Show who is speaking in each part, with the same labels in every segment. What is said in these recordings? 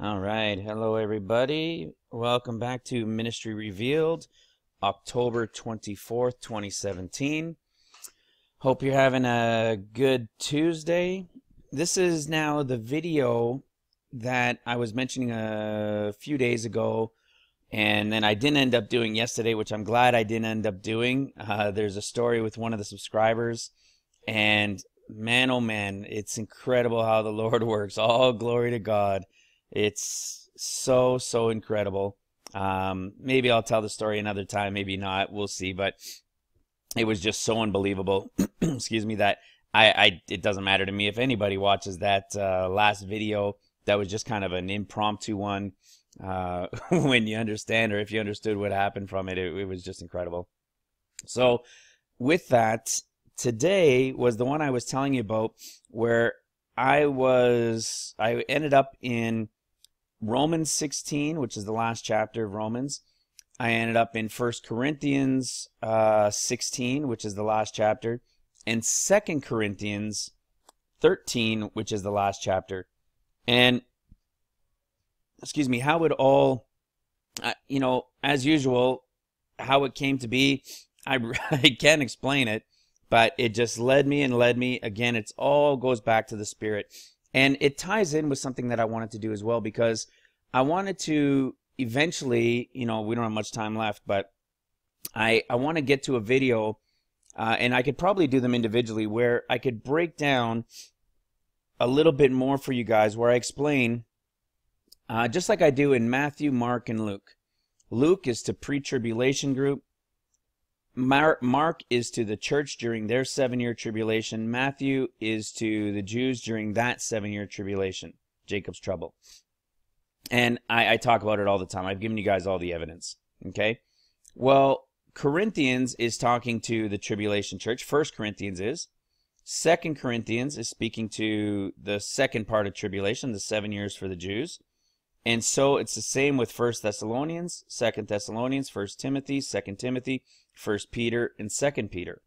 Speaker 1: All right. Hello, everybody. Welcome back to Ministry Revealed, October 24th, 2017. Hope you're having a good Tuesday. This is now the video that I was mentioning a few days ago, and then I didn't end up doing yesterday, which I'm glad I didn't end up doing. Uh, there's a story with one of the subscribers, and man, oh man, it's incredible how the Lord works. All glory to God. It's so, so incredible. Um, maybe I'll tell the story another time, maybe not. We'll see. But it was just so unbelievable. Excuse me, that I, I, it doesn't matter to me if anybody watches that uh, last video. That was just kind of an impromptu one. Uh, when you understand, or if you understood what happened from it, it, it was just incredible. So, with that, today was the one I was telling you about where I was, I ended up in Romans 16, which is the last chapter of Romans. I ended up in First Corinthians uh, 16, which is the last chapter, and Second Corinthians 13, which is the last chapter. And excuse me, how it all, uh, you know, as usual, how it came to be, I, I can't explain it, but it just led me and led me. Again, it's all goes back to the Spirit. And it ties in with something that I wanted to do as well because I wanted to eventually, you know, we don't have much time left, but I, I want to get to a video, uh, and I could probably do them individually, where I could break down a little bit more for you guys, where I explain, uh, just like I do in Matthew, Mark, and Luke. Luke is to pre-tribulation group. Mark is to the church during their seven year tribulation. Matthew is to the Jews during that seven year tribulation, Jacob's trouble. And I, I, talk about it all the time. I've given you guys all the evidence. Okay? Well, Corinthians is talking to the tribulation church. First Corinthians is. Second Corinthians is speaking to the second part of tribulation, the seven years for the Jews. And so it's the same with First Thessalonians, Second Thessalonians, First Timothy, Second Timothy, First Peter, and Second Peter.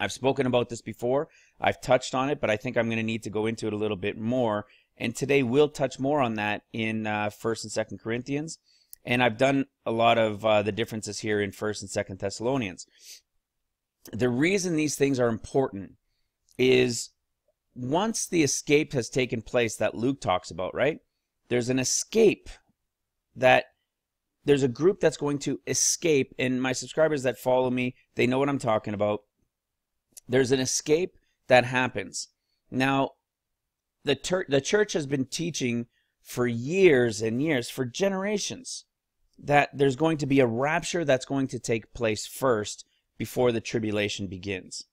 Speaker 1: I've spoken about this before. I've touched on it, but I think I'm going to need to go into it a little bit more. And today we'll touch more on that in uh, First and Second Corinthians. And I've done a lot of uh, the differences here in First and Second Thessalonians. The reason these things are important is once the escape has taken place that Luke talks about, right? There's an escape that there's a group that's going to escape, and my subscribers that follow me, they know what I'm talking about. There's an escape that happens. Now, the, the church has been teaching for years and years, for generations, that there's going to be a rapture that's going to take place first before the tribulation begins.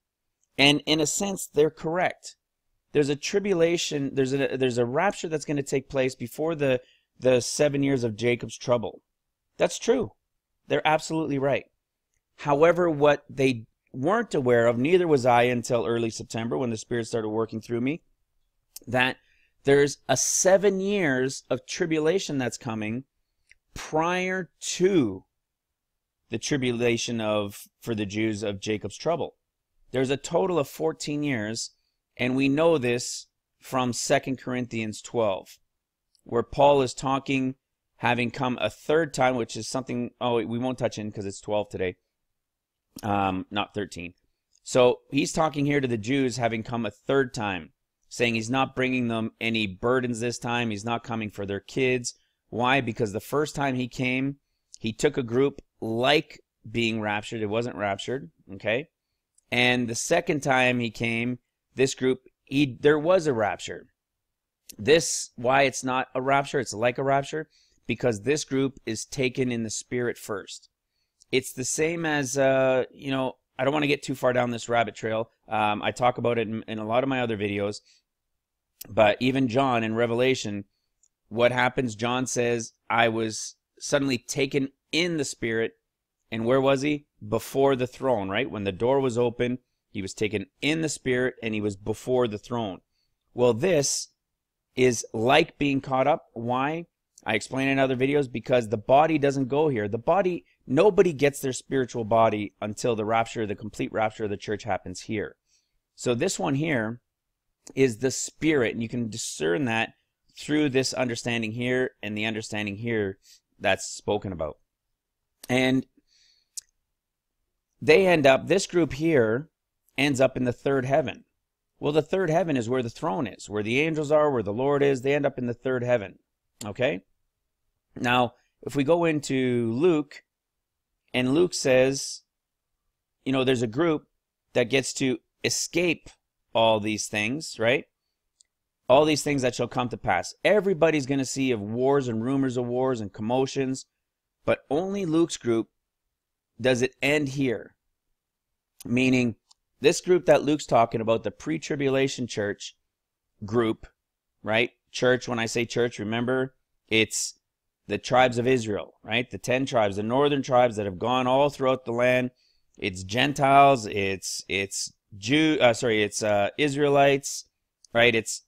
Speaker 1: And in a sense, they're correct there's a tribulation, there's a there's a rapture that's going to take place before the the 7 years of Jacob's trouble. That's true. They're absolutely right. However, what they weren't aware of, neither was I until early September when the Spirit started working through me, that there's a seven years of tribulation that's coming prior to the tribulation of for the Jews of Jacob's trouble. There's a total of 14 years and we know this from 2 Corinthians 12, where Paul is talking, having come a third time, which is something, oh, we won't touch in because it's 12 today, um, not 13. So he's talking here to the Jews, having come a third time, saying he's not bringing them any burdens this time. He's not coming for their kids. Why? Because the first time he came, he took a group like being raptured. It wasn't raptured, okay? And the second time he came, this group, he, there was a rapture. This, why it's not a rapture, it's like a rapture, because this group is taken in the spirit first. It's the same as, uh, you know, I don't want to get too far down this rabbit trail. Um, I talk about it in, in a lot of my other videos. But even John in Revelation, what happens? John says, I was suddenly taken in the spirit. And where was he? Before the throne, right? When the door was open, he was taken in the spirit and he was before the throne. Well, this is like being caught up. Why? I explain in other videos because the body doesn't go here. The body, nobody gets their spiritual body until the rapture, the complete rapture of the church happens here. So this one here is the spirit, and you can discern that through this understanding here and the understanding here that's spoken about. And they end up, this group here ends up in the third heaven. Well, the third heaven is where the throne is, where the angels are, where the Lord is. They end up in the third heaven. Okay? Now, if we go into Luke, and Luke says, you know, there's a group that gets to escape all these things, right? All these things that shall come to pass. Everybody's going to see of wars and rumors of wars and commotions, but only Luke's group does it end here. Meaning, this group that Luke's talking about, the pre tribulation church group, right? Church, when I say church, remember, it's the tribes of Israel, right? The 10 tribes, the northern tribes that have gone all throughout the land. It's Gentiles, it's it's Jew, uh, sorry, it's uh, Israelites, right? It's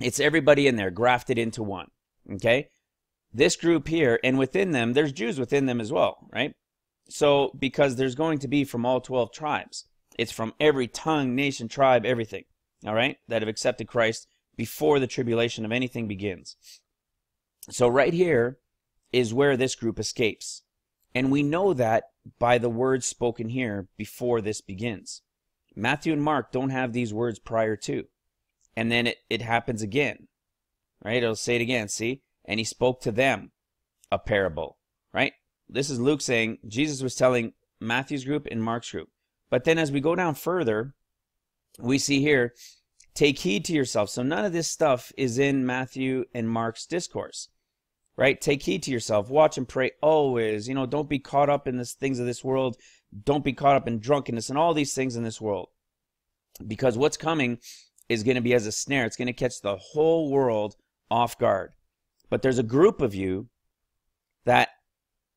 Speaker 1: it's everybody in there grafted into one. Okay? This group here and within them there's Jews within them as well, right? So because there's going to be from all 12 tribes. It's from every tongue, nation, tribe, everything. All right? That have accepted Christ before the tribulation of anything begins. So right here is where this group escapes. And we know that by the words spoken here before this begins. Matthew and Mark don't have these words prior to. And then it, it happens again. Right? It'll say it again. See? And he spoke to them a parable. Right? This is Luke saying Jesus was telling Matthew's group and Mark's group. But then as we go down further, we see here, take heed to yourself. So none of this stuff is in Matthew and Mark's discourse right? Take heed to yourself. Watch and pray always. You know, don't be caught up in the things of this world. Don't be caught up in drunkenness and all these things in this world. Because what's coming is going to be as a snare. It's going to catch the whole world off guard. But there's a group of you that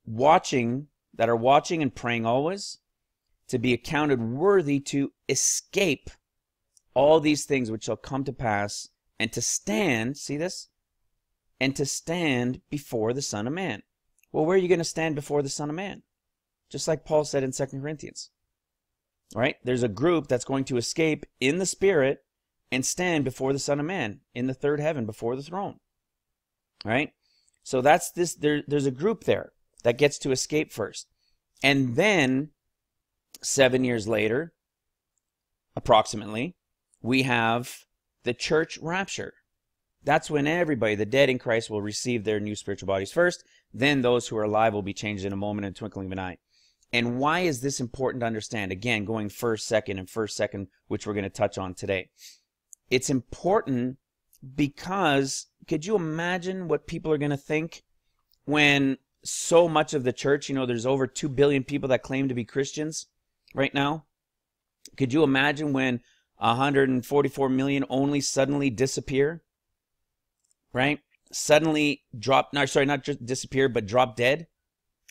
Speaker 1: watching, that are watching and praying always to be accounted worthy to escape all these things which shall come to pass and to stand, see this? And to stand before the Son of Man. Well, where are you going to stand before the Son of Man? Just like Paul said in 2 Corinthians. Right? There's a group that's going to escape in the Spirit and stand before the Son of Man in the third heaven before the throne. Right? So that's this there, there's a group there that gets to escape first. And then seven years later, approximately, we have the church rapture. That's when everybody, the dead in Christ, will receive their new spiritual bodies first. Then those who are alive will be changed in a moment and twinkling of an eye. And why is this important to understand? Again, going first, second, and first, second, which we're going to touch on today. It's important because could you imagine what people are going to think when so much of the church, you know, there's over 2 billion people that claim to be Christians right now? Could you imagine when 144 million only suddenly disappear? Right? Suddenly drop, no, sorry, not just disappear, but drop dead.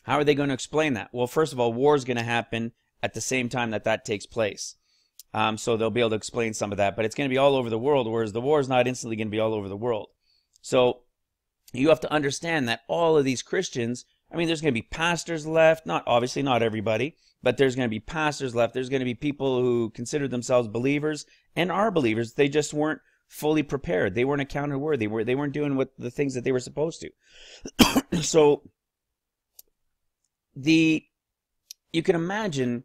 Speaker 1: How are they going to explain that? Well, first of all, war is going to happen at the same time that that takes place. Um, so they'll be able to explain some of that, but it's going to be all over the world, whereas the war is not instantly going to be all over the world. So you have to understand that all of these Christians, I mean, there's going to be pastors left, not obviously not everybody, but there's going to be pastors left. There's going to be people who consider themselves believers and are believers. They just weren't fully prepared. They weren't accounted worthy. They, were, they weren't doing what the things that they were supposed to. so the you can imagine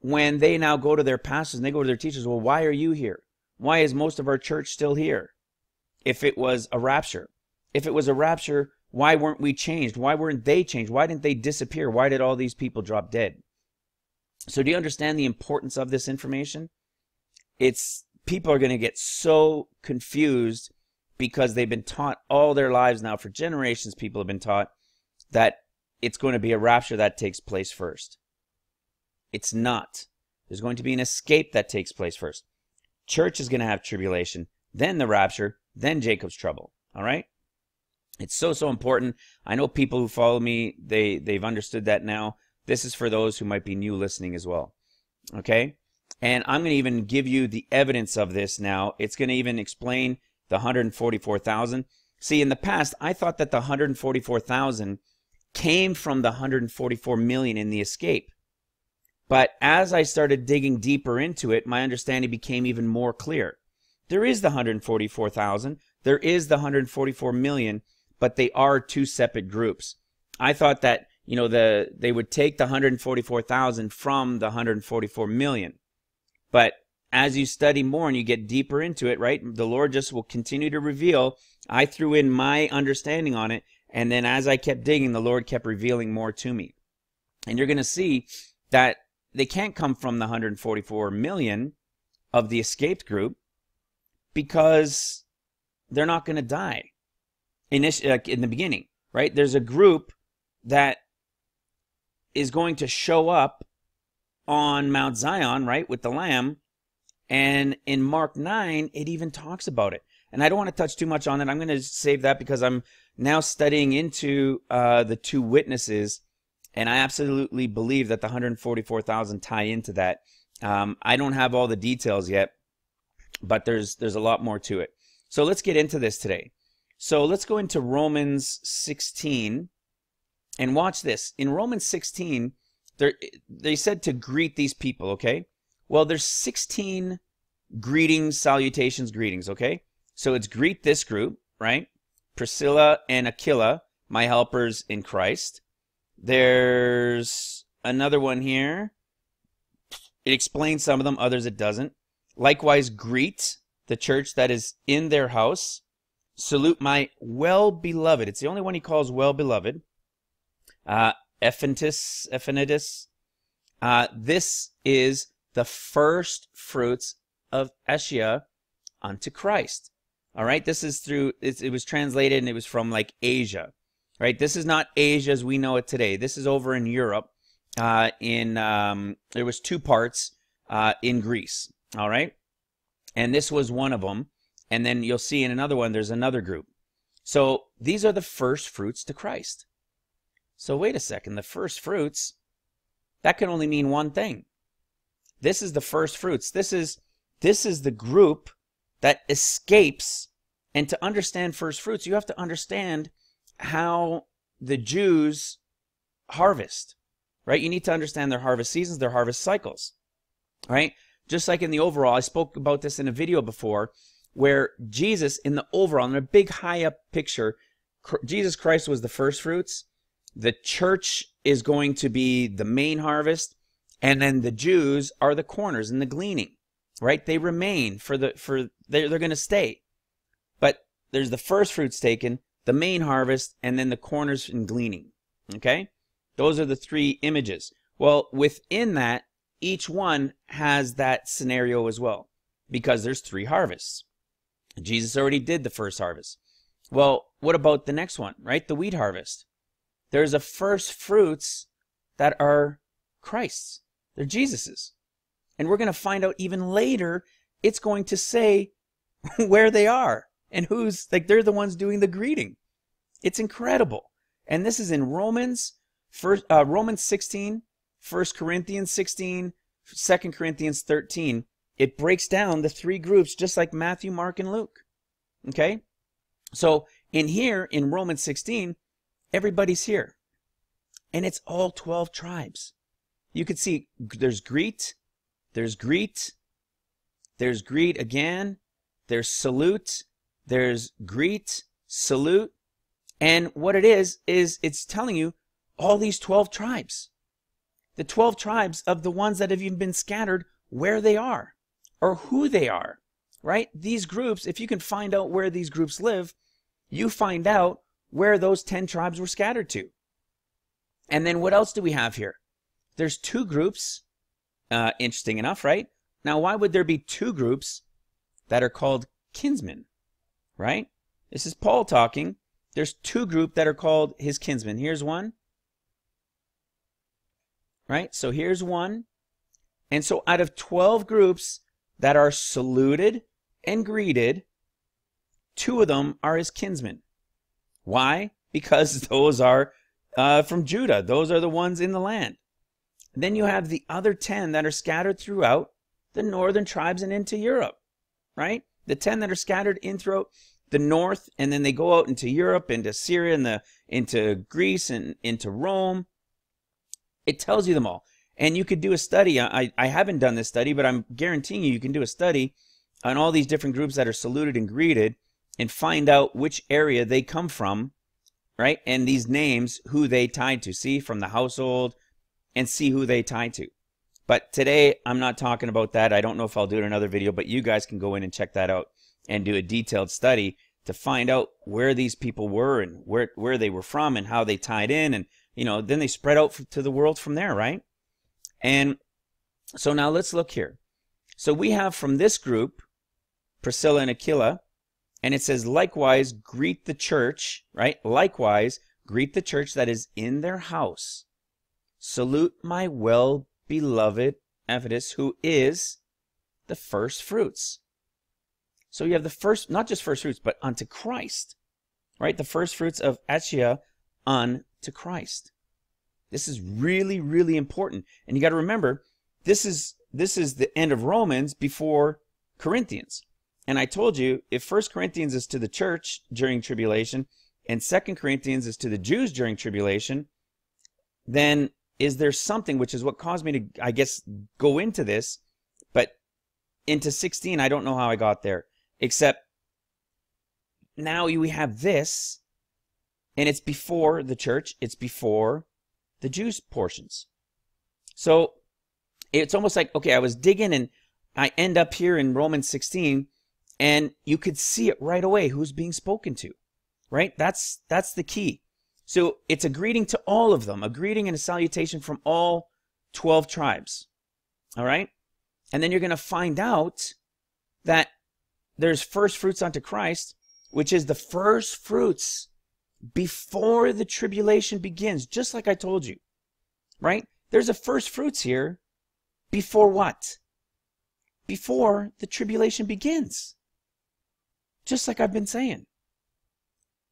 Speaker 1: when they now go to their pastors and they go to their teachers, well, why are you here? Why is most of our church still here? If it was a rapture. If it was a rapture, why weren't we changed? Why weren't they changed? Why didn't they disappear? Why did all these people drop dead? So do you understand the importance of this information? It's people are going to get so confused because they've been taught all their lives now for generations people have been taught that it's going to be a rapture that takes place first. It's not. There's going to be an escape that takes place first. Church is going to have tribulation then the rapture then jacob's trouble all right? It's so so important. I know people who follow me they they've understood that now. This is for those who might be new listening as well okay and I'm going to even give you the evidence of this now. It's going to even explain the 144,000. See, in the past, I thought that the 144,000 came from the 144 million in the escape. But as I started digging deeper into it, my understanding became even more clear. There is the 144,000. there is the 144 million, but they are two separate groups. I thought that you know the they would take the 144,000 from the 144 million, but as you study more and you get deeper into it, right, the Lord just will continue to reveal. I threw in my understanding on it, and then as I kept digging, the Lord kept revealing more to me. And you're going to see that they can't come from the 144 million of the escaped group because they're not going to die in, uh, in the beginning, right? There's a group that is going to show up on Mount Zion, right, with the Lamb. And in Mark 9, it even talks about it. And I don't want to touch too much on it. I'm going to save that because I'm now studying into uh, the two witnesses and I absolutely believe that the 144,000 tie into that. Um, I don't have all the details yet, but there's there's a lot more to it. So let's get into this today. So let's go into Romans 16 and watch this. In Romans 16, they said to greet these people, okay? Well, there's 16 greetings, salutations, greetings, okay? So it's greet this group, right? Priscilla and Aquila, my helpers in Christ. There's another one here. It explains some of them, others it doesn't. Likewise, greet the church that is in their house. Salute my well beloved. It's the only one he calls well beloved. Uh, Ephantus, Ephanitus. Uh, this is the first fruits of Asia unto Christ. All right, this is through, it was translated and it was from like Asia right? This is not Asia as we know it today. This is over in Europe. Uh, in um, there was two parts uh, in Greece. All right, and this was one of them. And then you'll see in another one there's another group. So these are the first fruits to Christ. So wait a second, the first fruits that can only mean one thing. This is the first fruits. This is this is the group that escapes. And to understand first fruits, you have to understand how the Jews harvest, right? You need to understand their harvest seasons, their harvest cycles, right? Just like in the overall, I spoke about this in a video before, where Jesus, in the overall, in a big high up picture, Jesus Christ was the first fruits. The church is going to be the main harvest, and then the Jews are the corners and the gleaning, right? They remain for the for they're, they're going to stay, but there's the first fruits taken, the main harvest, and then the corners and gleaning. Okay? Those are the three images. Well, within that, each one has that scenario as well because there's three harvests. Jesus already did the first harvest. Well, what about the next one, right? The wheat harvest. There's a first fruits that are Christ's. They're Jesus's. And we're going to find out even later, it's going to say where they are and who's like they're the ones doing the greeting. It's incredible. And this is in Romans, first uh, Romans 16, 1 Corinthians 16, 2 Corinthians 13. It breaks down the three groups just like Matthew, Mark, and Luke. Okay? So in here, in Romans 16, everybody's here. And it's all 12 tribes. You can see there's greet, there's greet, there's greet again, there's salute, there's greet, salute, and what it is, is it's telling you all these 12 tribes. The 12 tribes of the ones that have even been scattered, where they are or who they are, right? These groups, if you can find out where these groups live, you find out where those 10 tribes were scattered to. And then what else do we have here? There's two groups. Uh, interesting enough, right? Now, why would there be two groups that are called kinsmen? right? This is Paul talking. There's two group that are called his kinsmen. Here's one. Right? So here's one. And so out of 12 groups that are saluted and greeted, two of them are his kinsmen. Why? Because those are uh, from Judah. Those are the ones in the land. Then you have the other 10 that are scattered throughout the northern tribes and into Europe, right? the 10 that are scattered in throughout the north, and then they go out into Europe, into Syria, and the into Greece, and into Rome. It tells you them all. And you could do a study. I, I haven't done this study, but I'm guaranteeing you, you can do a study on all these different groups that are saluted and greeted and find out which area they come from, right? And these names, who they tied to. See from the household and see who they tied to. But today, I'm not talking about that. I don't know if I'll do it in another video, but you guys can go in and check that out and do a detailed study to find out where these people were and where, where they were from and how they tied in. And, you know, then they spread out to the world from there, right? And so now let's look here. So we have from this group, Priscilla and Aquila, and it says, likewise, greet the church, right? Likewise, greet the church that is in their house. Salute my well beloved Epaphroditus, who is the first fruits. So you have the first, not just first fruits, but unto Christ, right? The first fruits of Achaia unto Christ. This is really, really important. And you got to remember, this is this is the end of Romans before Corinthians. And I told you, if First Corinthians is to the church during tribulation, and Second Corinthians is to the Jews during tribulation, then is there something which is what caused me to, I guess, go into this, but into 16, I don't know how I got there, except now we have this, and it's before the church, it's before the Jews portions. So it's almost like, okay, I was digging and I end up here in Romans 16 and you could see it right away who's being spoken to, right? That's, that's the key. So it's a greeting to all of them, a greeting and a salutation from all 12 tribes. All right. And then you're going to find out that there's first fruits unto Christ, which is the first fruits before the tribulation begins, just like I told you, right? There's a first fruits here before what? Before the tribulation begins. Just like I've been saying.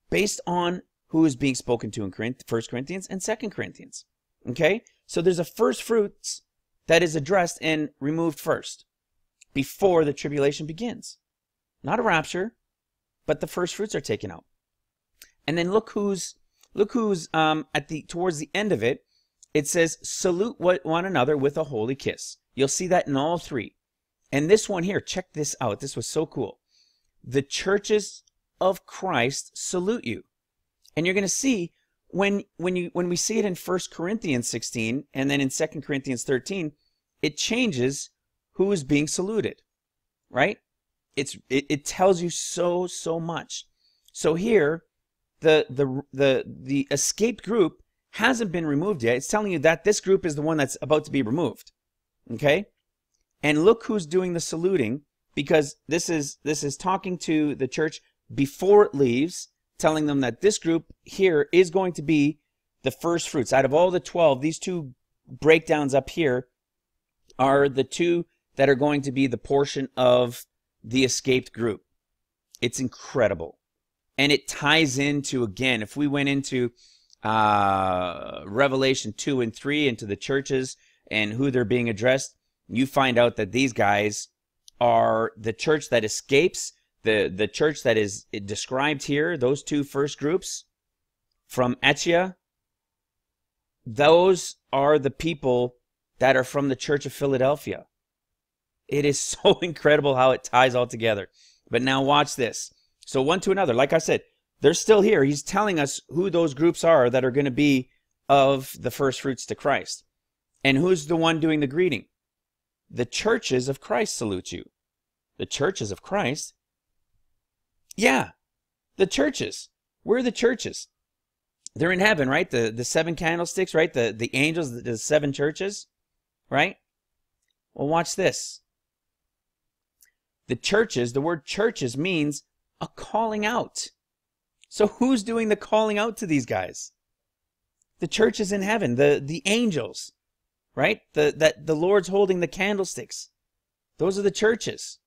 Speaker 1: Based on who is being spoken to in 1 Corinthians and 2 Corinthians. Okay? So there's a first fruits that is addressed and removed first before the tribulation begins. Not a rapture, but the first fruits are taken out. And then look who's look who's um, at the towards the end of it. It says salute one another with a holy kiss. You'll see that in all three. And this one here, check this out. This was so cool. The churches of Christ salute you. And you're going to see when when you when we see it in 1 Corinthians 16 and then in 2 Corinthians 13, it changes who is being saluted. Right? It's it, it tells you so so much. So here the the the the escaped group hasn't been removed yet. It's telling you that this group is the one that's about to be removed. Okay? And look who's doing the saluting because this is this is talking to the church before it leaves, telling them that this group here is going to be the first fruits. Out of all the 12, these two breakdowns up here are the two that are going to be the portion of the escaped group. It's incredible and it ties into again if we went into uh, revelation 2 and 3 into the churches and who they're being addressed you find out that these guys are the church that escapes the the church that is described here those two first groups from Achaia those are the people that are from the church of Philadelphia it is so incredible how it ties all together but now watch this so one to another, like I said, they're still here. He's telling us who those groups are that are going to be of the first fruits to Christ. And who's the one doing the greeting? The churches of Christ salute you. The churches of Christ? Yeah, the churches. We're the churches. They're in heaven, right? The the seven candlesticks, right? The the angels, the, the seven churches, right? Well, watch this. The churches, the word churches means a calling out. So who's doing the calling out to these guys? The churches in heaven, the, the angels, right? The, that the Lord's holding the candlesticks. Those are the churches,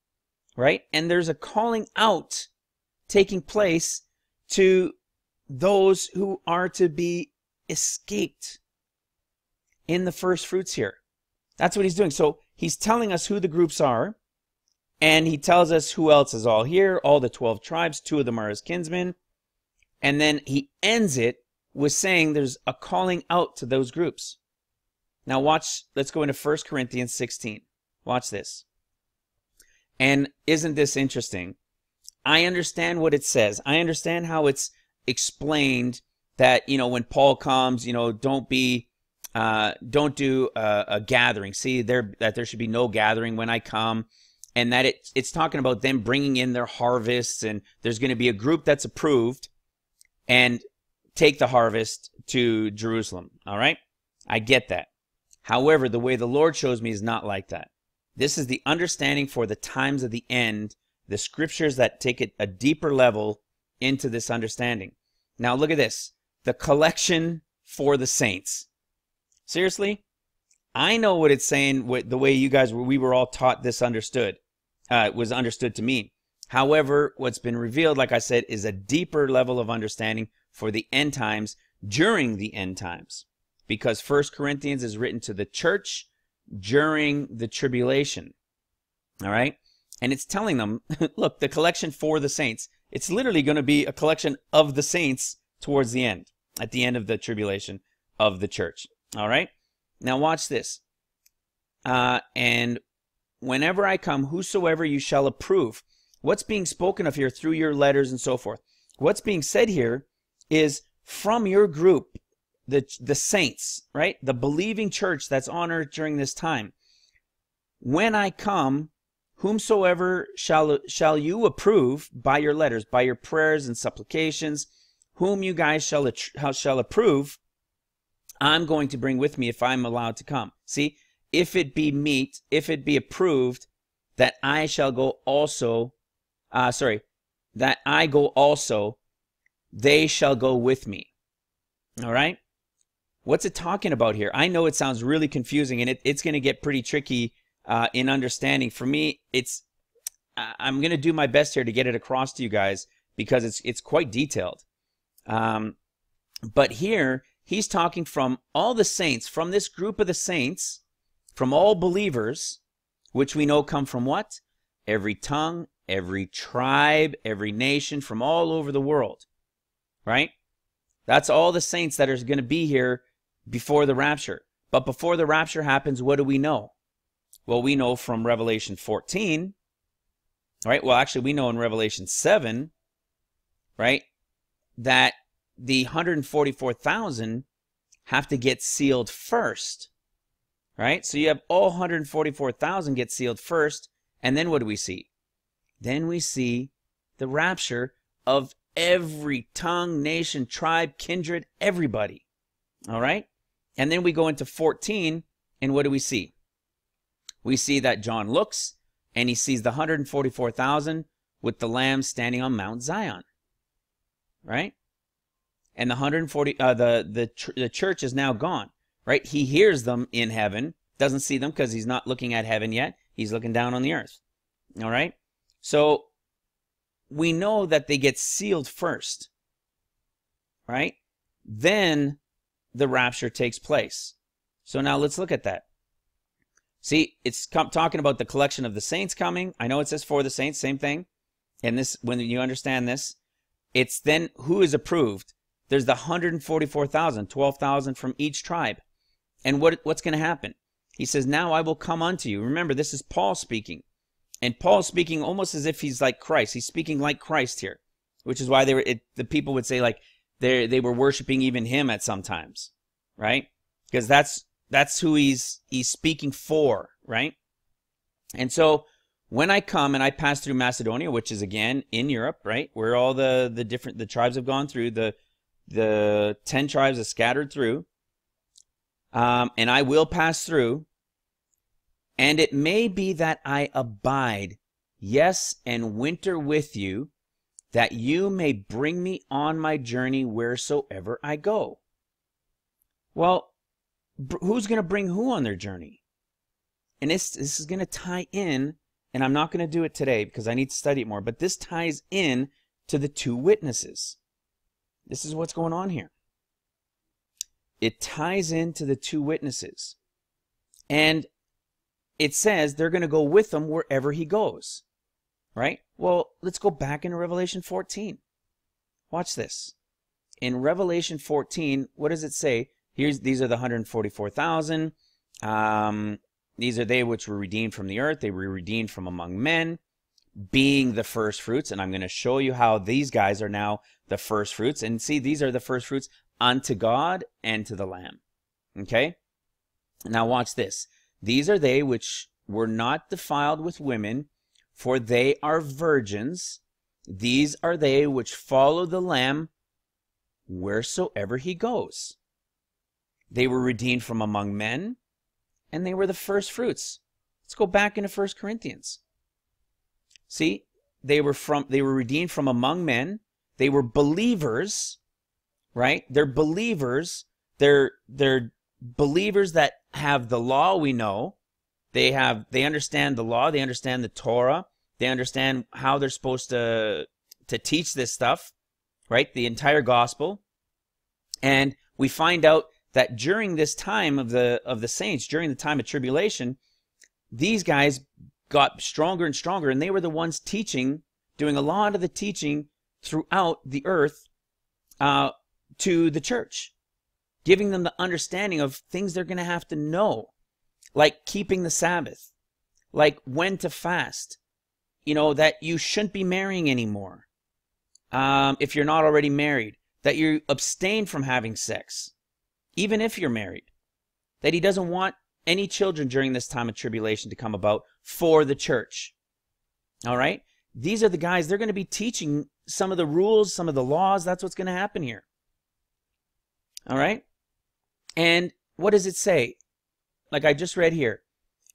Speaker 1: right? And there's a calling out taking place to those who are to be escaped in the first fruits here. That's what he's doing. So he's telling us who the groups are. And he tells us who else is all here, all the 12 tribes, two of them are his kinsmen. And then he ends it with saying there's a calling out to those groups. Now watch, let's go into 1 Corinthians 16. Watch this. And isn't this interesting? I understand what it says. I understand how it's explained that, you know, when Paul comes, you know, don't be, uh, don't do a, a gathering. See, there that there should be no gathering when I come, and that it, it's talking about them bringing in their harvests, and there's going to be a group that's approved, and take the harvest to Jerusalem. All right, I get that. However, the way the Lord shows me is not like that. This is the understanding for the times of the end, the scriptures that take it a deeper level into this understanding. Now, look at this the collection for the saints. Seriously? I know what it's saying, the way you guys were, we were all taught this understood, uh, was understood to mean. However, what's been revealed, like I said, is a deeper level of understanding for the end times during the end times. Because First Corinthians is written to the church during the tribulation. All right? And it's telling them, look, the collection for the saints, it's literally going to be a collection of the saints towards the end, at the end of the tribulation of the church. All right? Now watch this. Uh, and whenever I come, whosoever you shall approve. What's being spoken of here through your letters and so forth? What's being said here is from your group, the, the saints, right? The believing church that's on earth during this time. When I come, whomsoever shall, shall you approve by your letters, by your prayers and supplications, whom you guys shall, shall approve, I'm going to bring with me if I'm allowed to come. See, if it be meet, if it be approved, that I shall go also, uh, sorry, that I go also, they shall go with me. All right? What's it talking about here? I know it sounds really confusing and it, it's going to get pretty tricky uh, in understanding. For me, it's I'm going to do my best here to get it across to you guys because it's it's quite detailed. Um, but here he's talking from all the saints, from this group of the saints, from all believers, which we know come from what? Every tongue, every tribe, every nation, from all over the world. Right? That's all the saints that are going to be here before the rapture. But before the rapture happens, what do we know? Well, we know from Revelation 14, right? Well, actually, we know in Revelation 7, right, that the 144,000 have to get sealed first, right? So you have all 144,000 get sealed first, and then what do we see? Then we see the rapture of every tongue, nation, tribe, kindred, everybody. All right? And then we go into 14, and what do we see? We see that John looks and he sees the 144,000 with the lamb standing on Mount Zion. Right? And the 140 uh, the the the church is now gone, right? He hears them in heaven, doesn't see them because he's not looking at heaven yet. He's looking down on the earth. All right? So we know that they get sealed first. Right? Then the rapture takes place. So now let's look at that. See, it's talking about the collection of the saints coming. I know it says for the saints, same thing. And this, when you understand this, it's then who is approved. There's the 144,000, 12,000 from each tribe. And what, what's going to happen? He says, Now I will come unto you. Remember, this is Paul speaking. And Paul speaking almost as if he's like Christ. He's speaking like Christ here, which is why they were, it, the people would say like they they were worshiping even him at sometimes, right? Because that's that's who he's he's speaking for, right? And so when I come and I pass through Macedonia, which is again in Europe, right, where all the the different the tribes have gone through, the the ten tribes are scattered through, um, and I will pass through. And it may be that I abide, yes, and winter with you, that you may bring me on my journey wheresoever I go. Well, who's going to bring who on their journey? And this, this is going to tie in, and I'm not going to do it today because I need to study it more, but this ties in to the two witnesses. This is what's going on here. It ties into the two witnesses. And it says they're going to go with him wherever he goes. Right? Well, let's go back into Revelation 14. Watch this. In Revelation 14, what does it say? Here's these are the 144,000. Um, these are they which were redeemed from the earth. They were redeemed from among men being the first fruits. And I'm going to show you how these guys are now the first fruits. And see, these are the first fruits unto God and to the Lamb. Okay? Now watch this. These are they which were not defiled with women, for they are virgins. These are they which follow the Lamb wheresoever he goes. They were redeemed from among men, and they were the first fruits. Let's go back into First Corinthians. See, they were from they were redeemed from among men. They were believers, right? They're believers. They're they're believers that have the law we know. They have they understand the law, they understand the Torah, they understand how they're supposed to to teach this stuff, right? The entire gospel. And we find out that during this time of the of the saints, during the time of tribulation, these guys got stronger and stronger, and they were the ones teaching, doing a lot of the teaching throughout the earth uh, to the church, giving them the understanding of things they're going to have to know, like keeping the Sabbath, like when to fast, you know, that you shouldn't be marrying anymore um, if you're not already married, that you abstain from having sex, even if you're married, that he doesn't want any children during this time of tribulation to come about for the church. All right? These are the guys, they're going to be teaching some of the rules, some of the laws. That's what's going to happen here. All right? And what does it say? Like I just read here.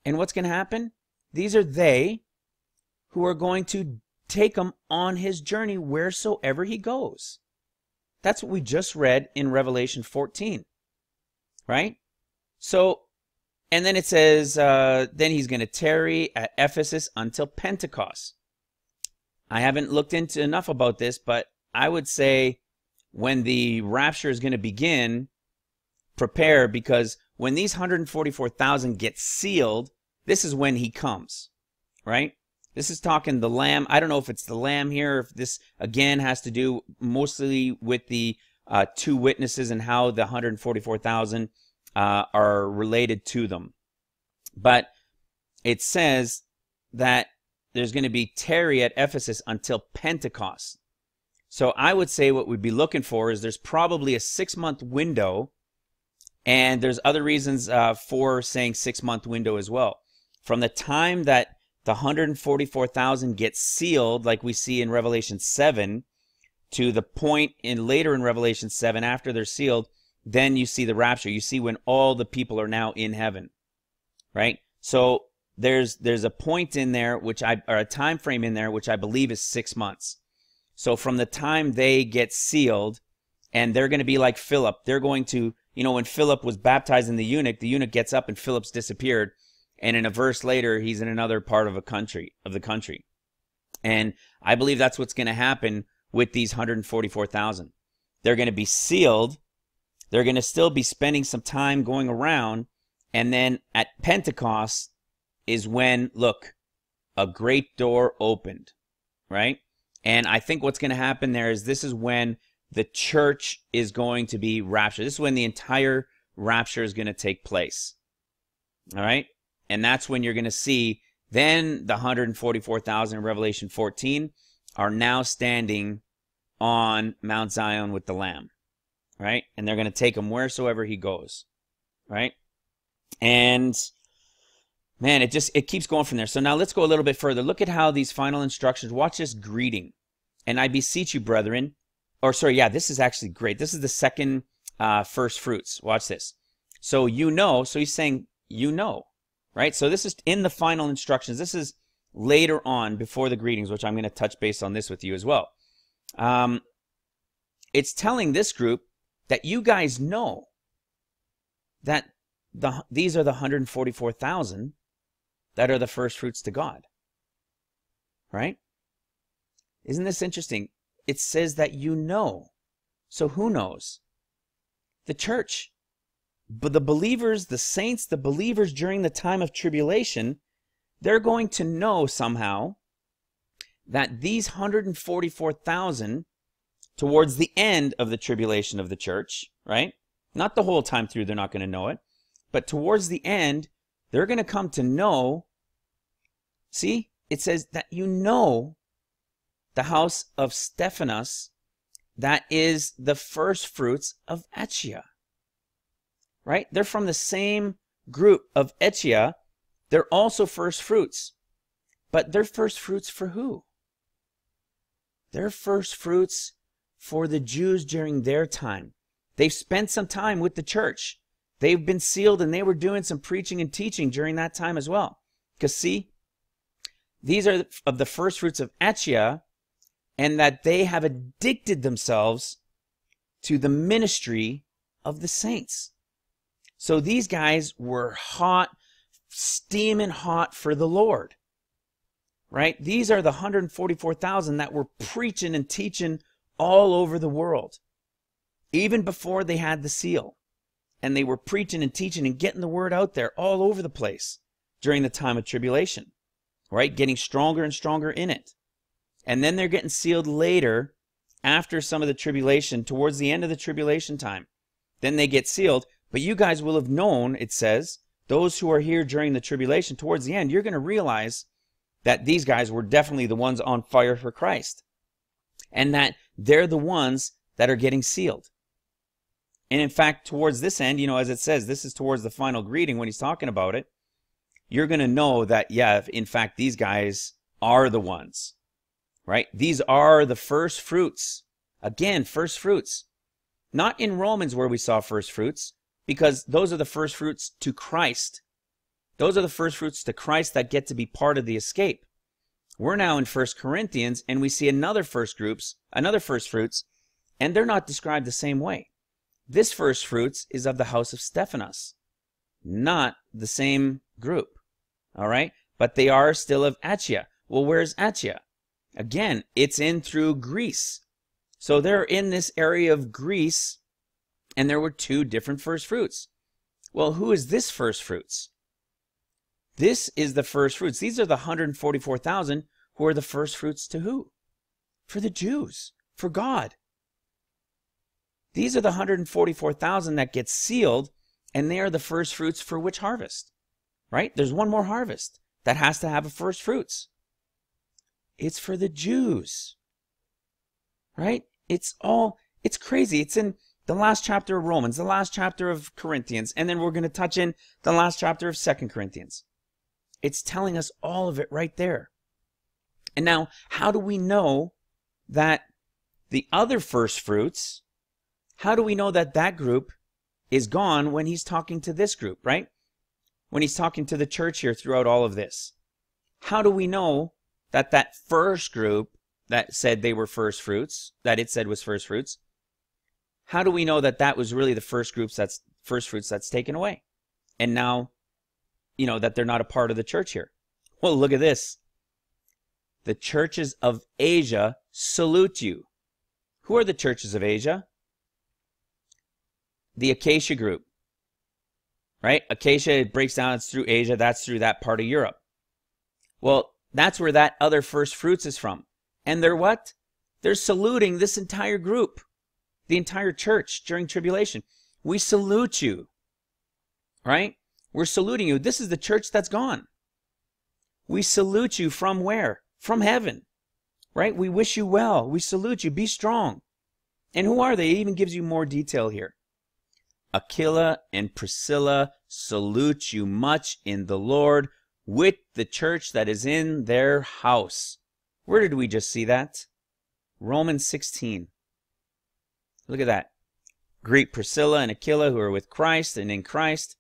Speaker 1: And what's going to happen? These are they who are going to take him on his journey wheresoever he goes. That's what we just read in Revelation 14. Right? So and then it says, uh, then he's going to tarry at Ephesus until Pentecost. I haven't looked into enough about this, but I would say when the rapture is going to begin, prepare because when these 144,000 get sealed, this is when he comes, right? This is talking the lamb. I don't know if it's the lamb here, if this again has to do mostly with the uh, two witnesses and how the 144,000 uh, are related to them. But it says that there's going to be tarry at Ephesus until Pentecost. So I would say what we'd be looking for is there's probably a six month window, and there's other reasons uh, for saying six month window as well. From the time that the 144,000 gets sealed, like we see in Revelation 7, to the point in later in Revelation 7 after they're sealed, then you see the rapture. You see when all the people are now in heaven, right? So there's there's a point in there which I or a time frame in there which I believe is six months. So from the time they get sealed, and they're going to be like Philip, they're going to you know when Philip was baptizing the eunuch, the eunuch gets up and Philip's disappeared, and in a verse later he's in another part of a country of the country, and I believe that's what's going to happen with these 144,000. They're going to be sealed they're going to still be spending some time going around. And then at Pentecost is when, look, a great door opened, right? And I think what's going to happen there is this is when the church is going to be raptured. This is when the entire rapture is going to take place. All right? And that's when you're going to see then the 144,000 in Revelation 14 are now standing on Mount Zion with the Lamb right? And they're going to take him wheresoever he goes, right? And man, it just it keeps going from there. So now let's go a little bit further. Look at how these final instructions. Watch this greeting. And I beseech you, brethren, or sorry, yeah, this is actually great. This is the second uh, first fruits. Watch this. So you know, so he's saying you know, right? So this is in the final instructions. This is later on before the greetings, which I'm going to touch base on this with you as well. Um, it's telling this group that you guys know that the these are the 144,000 that are the first fruits to God. Right? Isn't this interesting? It says that you know. So who knows? The church. But the believers, the saints, the believers during the time of tribulation, they're going to know somehow that these 144,000 towards the end of the tribulation of the church, right? Not the whole time through, they're not going to know it. But towards the end, they're going to come to know. See, it says that you know the house of Stephanas, that is the first fruits of Achaia. Right? They're from the same group of Achaia. They're also first fruits. But they're first fruits for who? They're first fruits for the Jews during their time. They've spent some time with the church. They've been sealed and they were doing some preaching and teaching during that time as well. Because see, these are of the first fruits of Achaia, and that they have addicted themselves to the ministry of the saints. So these guys were hot, steaming hot for the Lord. Right? These are the 144,000 that were preaching and teaching all over the world, even before they had the seal. And they were preaching and teaching and getting the word out there all over the place during the time of tribulation, right? Getting stronger and stronger in it. And then they're getting sealed later after some of the tribulation, towards the end of the tribulation time. Then they get sealed. But you guys will have known, it says, those who are here during the tribulation, towards the end, you're going to realize that these guys were definitely the ones on fire for Christ. And that they're the ones that are getting sealed. And in fact, towards this end, you know, as it says, this is towards the final greeting when he's talking about it, you're going to know that, yeah, in fact, these guys are the ones, right? These are the first fruits. Again, first fruits. Not in Romans where we saw first fruits, because those are the first fruits to Christ. Those are the first fruits to Christ that get to be part of the escape. We're now in First Corinthians and we see another first groups, another first fruits, and they're not described the same way. This first fruits is of the house of Stephanas, not the same group. All right? But they are still of Achaia. Well, where's Achaia? Again, it's in through Greece. So they're in this area of Greece, and there were two different first fruits. Well, who is this first fruits? This is the first fruits. These are the 144,000 who are the first fruits to who? For the Jews, for God. These are the 144,000 that get sealed, and they are the first fruits for which harvest? Right? There's one more harvest that has to have a first fruits. It's for the Jews. Right? It's all, it's crazy. It's in the last chapter of Romans, the last chapter of Corinthians, and then we're going to touch in the last chapter of Second Corinthians. It's telling us all of it right there. And now, how do we know that the other first fruits, how do we know that that group is gone when he's talking to this group, right? When he's talking to the church here throughout all of this. How do we know that that first group that said they were first fruits, that it said was first fruits, how do we know that that was really the first groups that's first fruits that's taken away? And now, you know, that they're not a part of the church here. Well, look at this. The churches of Asia salute you. Who are the churches of Asia? The Achaia group. Right? Achaia it breaks down, it's through Asia, that's through that part of Europe. Well, that's where that other first fruits is from. And they're what? They're saluting this entire group, the entire church during tribulation. We salute you. Right? We're saluting you. This is the church that's gone. We salute you from where? from heaven, right? We wish you well. We salute you. Be strong. And who are they? It even gives you more detail here. Aquila and Priscilla salute you much in the Lord with the church that is in their house. Where did we just see that? Romans 16. Look at that. Greet Priscilla and Aquila who are with Christ and in Christ.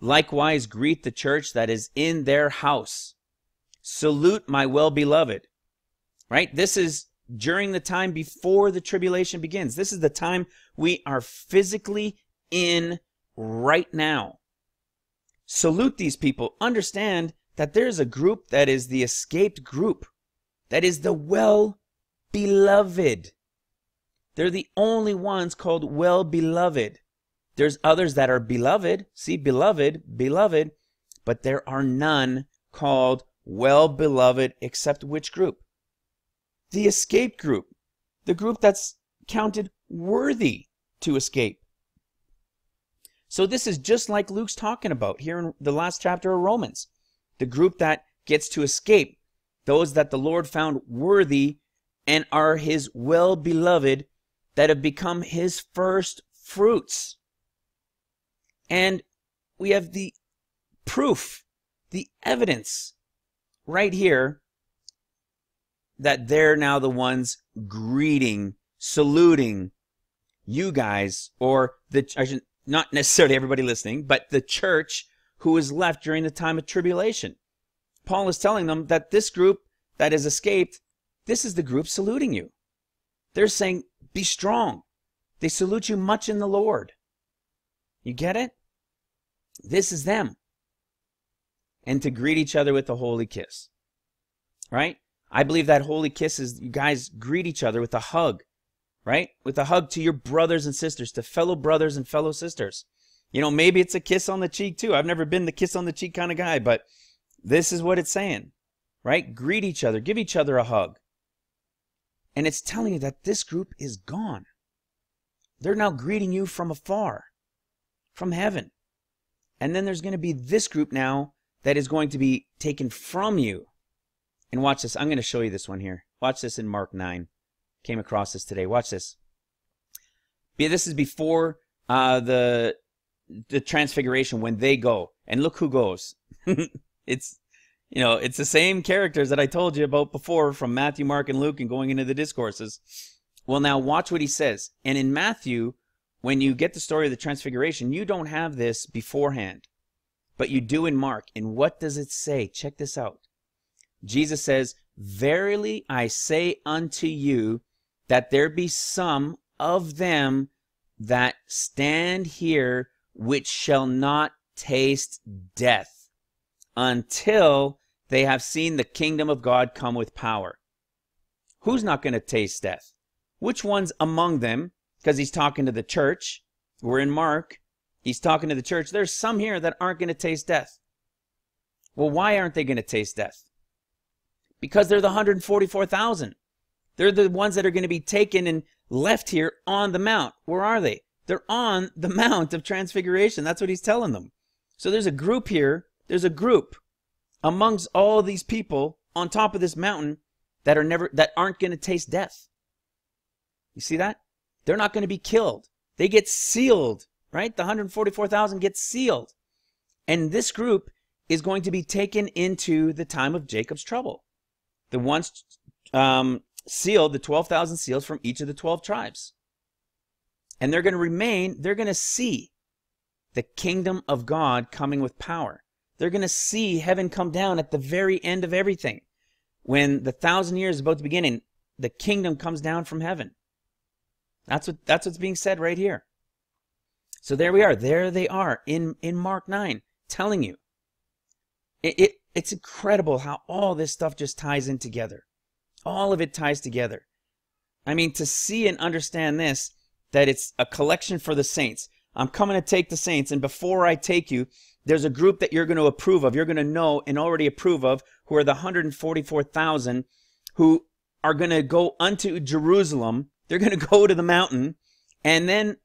Speaker 1: Likewise, greet the church that is in their house. Salute my well beloved. Right? This is during the time before the tribulation begins. This is the time we are physically in right now. Salute these people. Understand that there's a group that is the escaped group, that is the well beloved. They're the only ones called well beloved. There's others that are beloved. See, beloved, beloved, but there are none called well beloved except which group? The escape group. The group that's counted worthy to escape. So this is just like Luke's talking about here in the last chapter of Romans. The group that gets to escape. those that the Lord found worthy and are his well beloved that have become his first fruits. And we have the proof, the evidence right here that they're now the ones greeting, saluting you guys, or the, I should, not necessarily everybody listening, but the church who is left during the time of tribulation. Paul is telling them that this group that has escaped, this is the group saluting you. They're saying, be strong. They salute you much in the Lord. You get it? This is them. And to greet each other with a holy kiss. Right? I believe that holy kiss is you guys greet each other with a hug. Right? With a hug to your brothers and sisters, to fellow brothers and fellow sisters. You know, maybe it's a kiss on the cheek too. I've never been the kiss on the cheek kind of guy, but this is what it's saying. Right? Greet each other, give each other a hug. And it's telling you that this group is gone. They're now greeting you from afar, from heaven. And then there's going to be this group now that is going to be taken from you. And watch this. I'm going to show you this one here. Watch this in Mark 9. Came across this today. Watch this. This is before uh, the the transfiguration when they go. And look who goes. it's you know, it's the same characters that I told you about before from Matthew, Mark, and Luke and going into the discourses. Well, now watch what he says. And in Matthew, when you get the story of the transfiguration, you don't have this beforehand, but you do in Mark. And what does it say? Check this out. Jesus says, Verily I say unto you that there be some of them that stand here which shall not taste death until they have seen the kingdom of God come with power. Who's not going to taste death? Which ones among them? Because he's talking to the church. We're in Mark. He's talking to the church. There's some here that aren't going to taste death. Well, why aren't they going to taste death? Because they're the 144,000. They're the ones that are going to be taken and left here on the mount. Where are they? They're on the Mount of Transfiguration. That's what he's telling them. So there's a group here. There's a group amongst all these people on top of this mountain that are never that aren't going to taste death. You see that? They're not going to be killed. They get sealed, right? The 144,000 get sealed. And this group is going to be taken into the time of Jacob's trouble. The ones um, sealed, the 12,000 seals from each of the 12 tribes. And they're going to remain, they're going to see the kingdom of God coming with power. They're going to see heaven come down at the very end of everything. When the thousand years is about to begin the kingdom comes down from heaven. That's what that's what's being said right here. So there we are. There they are in, in Mark 9, telling you. It, it it's incredible how all this stuff just ties in together. All of it ties together. I mean, to see and understand this, that it's a collection for the saints. I'm coming to take the saints, and before I take you, there's a group that you're going to approve of, you're going to know and already approve of, who are the 144,000 who are going to go unto Jerusalem. They're going to go to the mountain, and then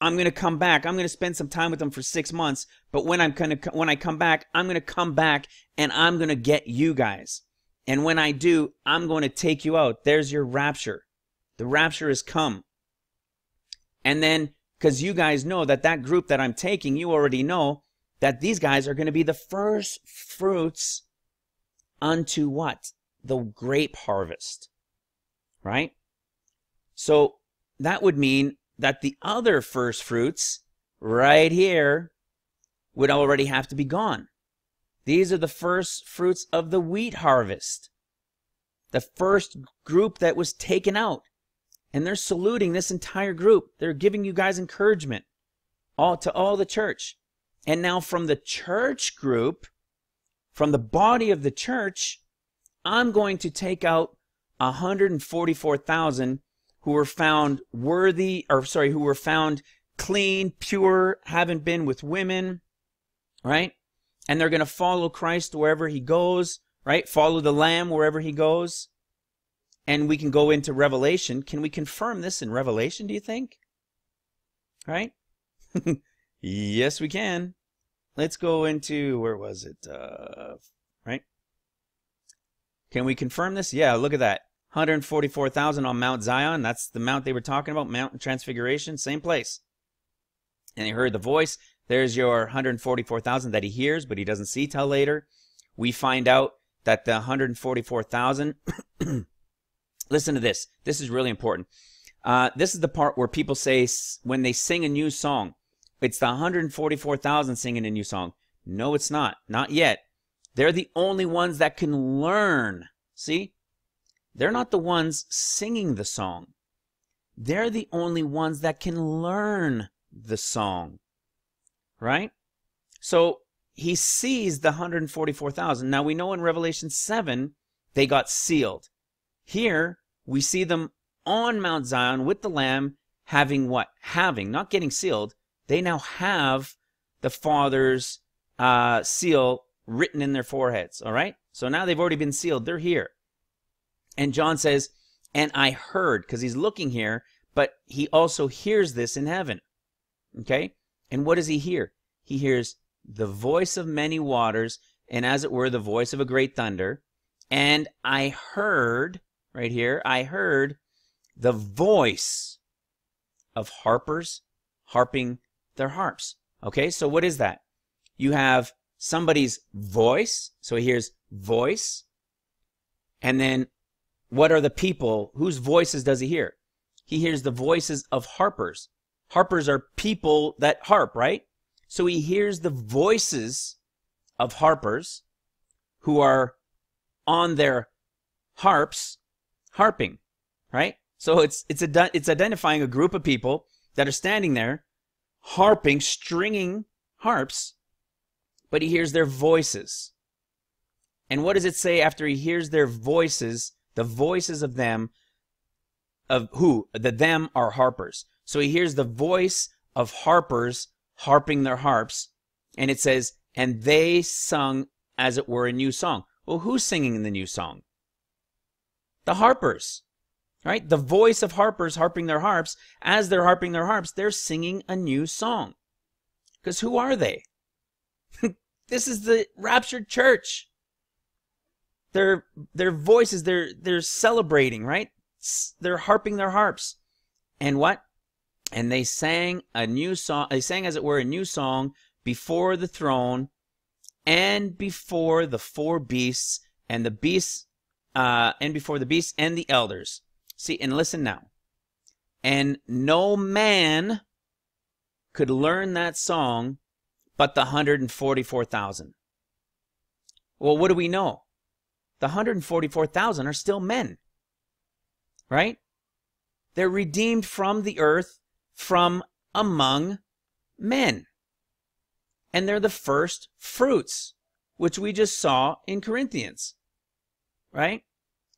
Speaker 1: I'm going to come back. I'm going to spend some time with them for six months. But when I'm going to, when I come back, I'm going to come back and I'm going to get you guys. And when I do, I'm going to take you out. There's your rapture. The rapture has come. And then, because you guys know that that group that I'm taking, you already know that these guys are going to be the first fruits unto what? The grape harvest. Right? So that would mean that the other first fruits right here would already have to be gone. These are the first fruits of the wheat harvest. The first group that was taken out. And they're saluting this entire group. They're giving you guys encouragement all to all the church. And now from the church group, from the body of the church, I'm going to take out 144,000 who were found worthy, or sorry, who were found clean, pure, haven't been with women, right? And they're going to follow Christ wherever he goes, right? Follow the Lamb wherever he goes and we can go into Revelation. Can we confirm this in Revelation, do you think? Right? yes, we can. Let's go into, where was it? Uh, right? Can we confirm this? Yeah, look at that. 144,000 on Mount Zion. That's the mount they were talking about, Mount Transfiguration, same place. And he heard the voice. There's your 144,000 that he hears, but he doesn't see till later. We find out that the 144,000, listen to this. This is really important. Uh, this is the part where people say when they sing a new song, it's the 144,000 singing a new song. No, it's not. Not yet. They're the only ones that can learn. See? They're not the ones singing the song. They're the only ones that can learn the song. Right? So he sees the 144,000. Now we know in Revelation 7 they got sealed. Here we see them on Mount Zion with the Lamb having what? Having, not getting sealed. They now have the Father's uh, seal written in their foreheads. All right? So now they've already been sealed. They're here. And John says, and I heard, because he's looking here, but he also hears this in heaven. Okay? And what does he hear? He hears the voice of many waters, and as it were, the voice of a great thunder. And I heard, right here, I heard the voice of harpers harping their harps. Okay, so what is that? You have somebody's voice, so he hears voice, and then what are the people? Whose voices does he hear? He hears the voices of harpers. Harpers are people that harp, right? So he hears the voices of harpers who are on their harps harping, right? So it's it's it's identifying a group of people that are standing there harping, stringing harps, but he hears their voices. And what does it say after he hears their voices, the voices of them of who? The them are harpers. So he hears the voice of harpers harping their harps, and it says, and they sung as it were a new song. Well, who's singing the new song? The harpers, right? The voice of harpers harping their harps. As they're harping their harps, they're singing a new song. Because who are they? this is the raptured church. Their their voices, they're they're celebrating, right? They're harping their harps. And what? And they sang a new song they sang as it were a new song before the throne and before the four beasts and the beasts uh, and before the beasts and the elders. See and listen now. And no man could learn that song but the 144,000 well what do we know? The 144,000 are still men right? They're redeemed from the earth from among men. And they're the first fruits, which we just saw in Corinthians. Right?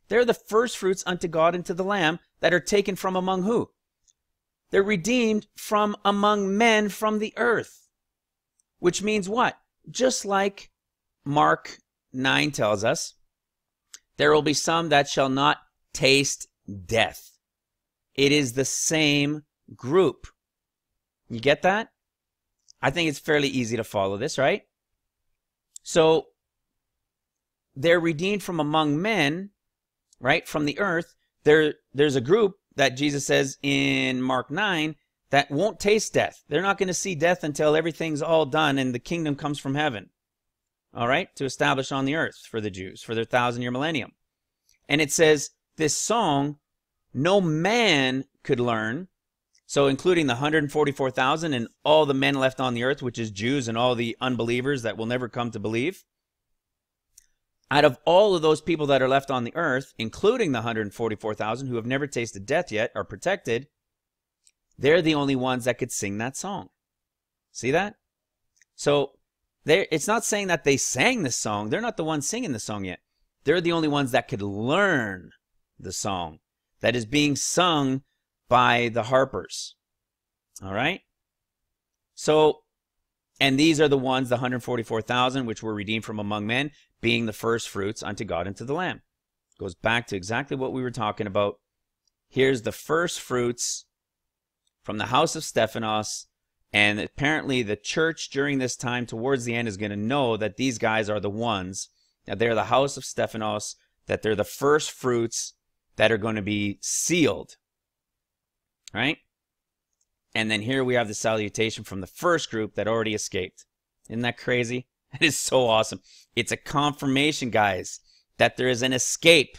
Speaker 1: They're the first fruits unto God and to the Lamb that are taken from among who? They're redeemed from among men from the earth. Which means what? Just like Mark 9 tells us, there will be some that shall not taste death. It is the same group. You get that? I think it's fairly easy to follow this, right? So they're redeemed from among men, right? From the earth. There, there's a group that Jesus says in Mark 9 that won't taste death. They're not going to see death until everything's all done and the kingdom comes from heaven. All right? To establish on the earth for the Jews, for their thousand year millennium. And it says, this song, no man could learn so, including the 144,000 and all the men left on the earth, which is Jews and all the unbelievers that will never come to believe, out of all of those people that are left on the earth, including the 144,000 who have never tasted death yet, are protected, they're the only ones that could sing that song. See that? So, it's not saying that they sang the song. They're not the ones singing the song yet. They're the only ones that could learn the song that is being sung by the harpers. All right? So, and these are the ones, the 144,000, which were redeemed from among men, being the first fruits unto God and to the Lamb. Goes back to exactly what we were talking about. Here's the first fruits from the house of Stephanos. And apparently, the church during this time, towards the end, is going to know that these guys are the ones, that they're the house of Stephanos, that they're the first fruits that are going to be sealed. Right? And then here we have the salutation from the first group that already escaped. Isn't that crazy? It is so awesome. It's a confirmation, guys, that there is an escape.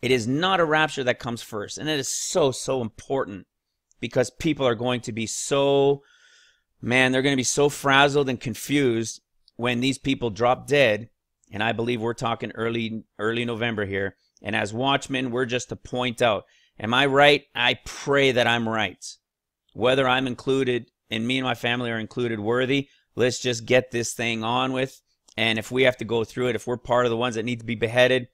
Speaker 1: It is not a rapture that comes first. And it is so, so important because people are going to be so, man, they're going to be so frazzled and confused when these people drop dead. And I believe we're talking early, early November here. And as watchmen, we're just to point out, am I right? I pray that I'm right. Whether I'm included and me and my family are included worthy, let's just get this thing on with. And if we have to go through it, if we're part of the ones that need to be beheaded,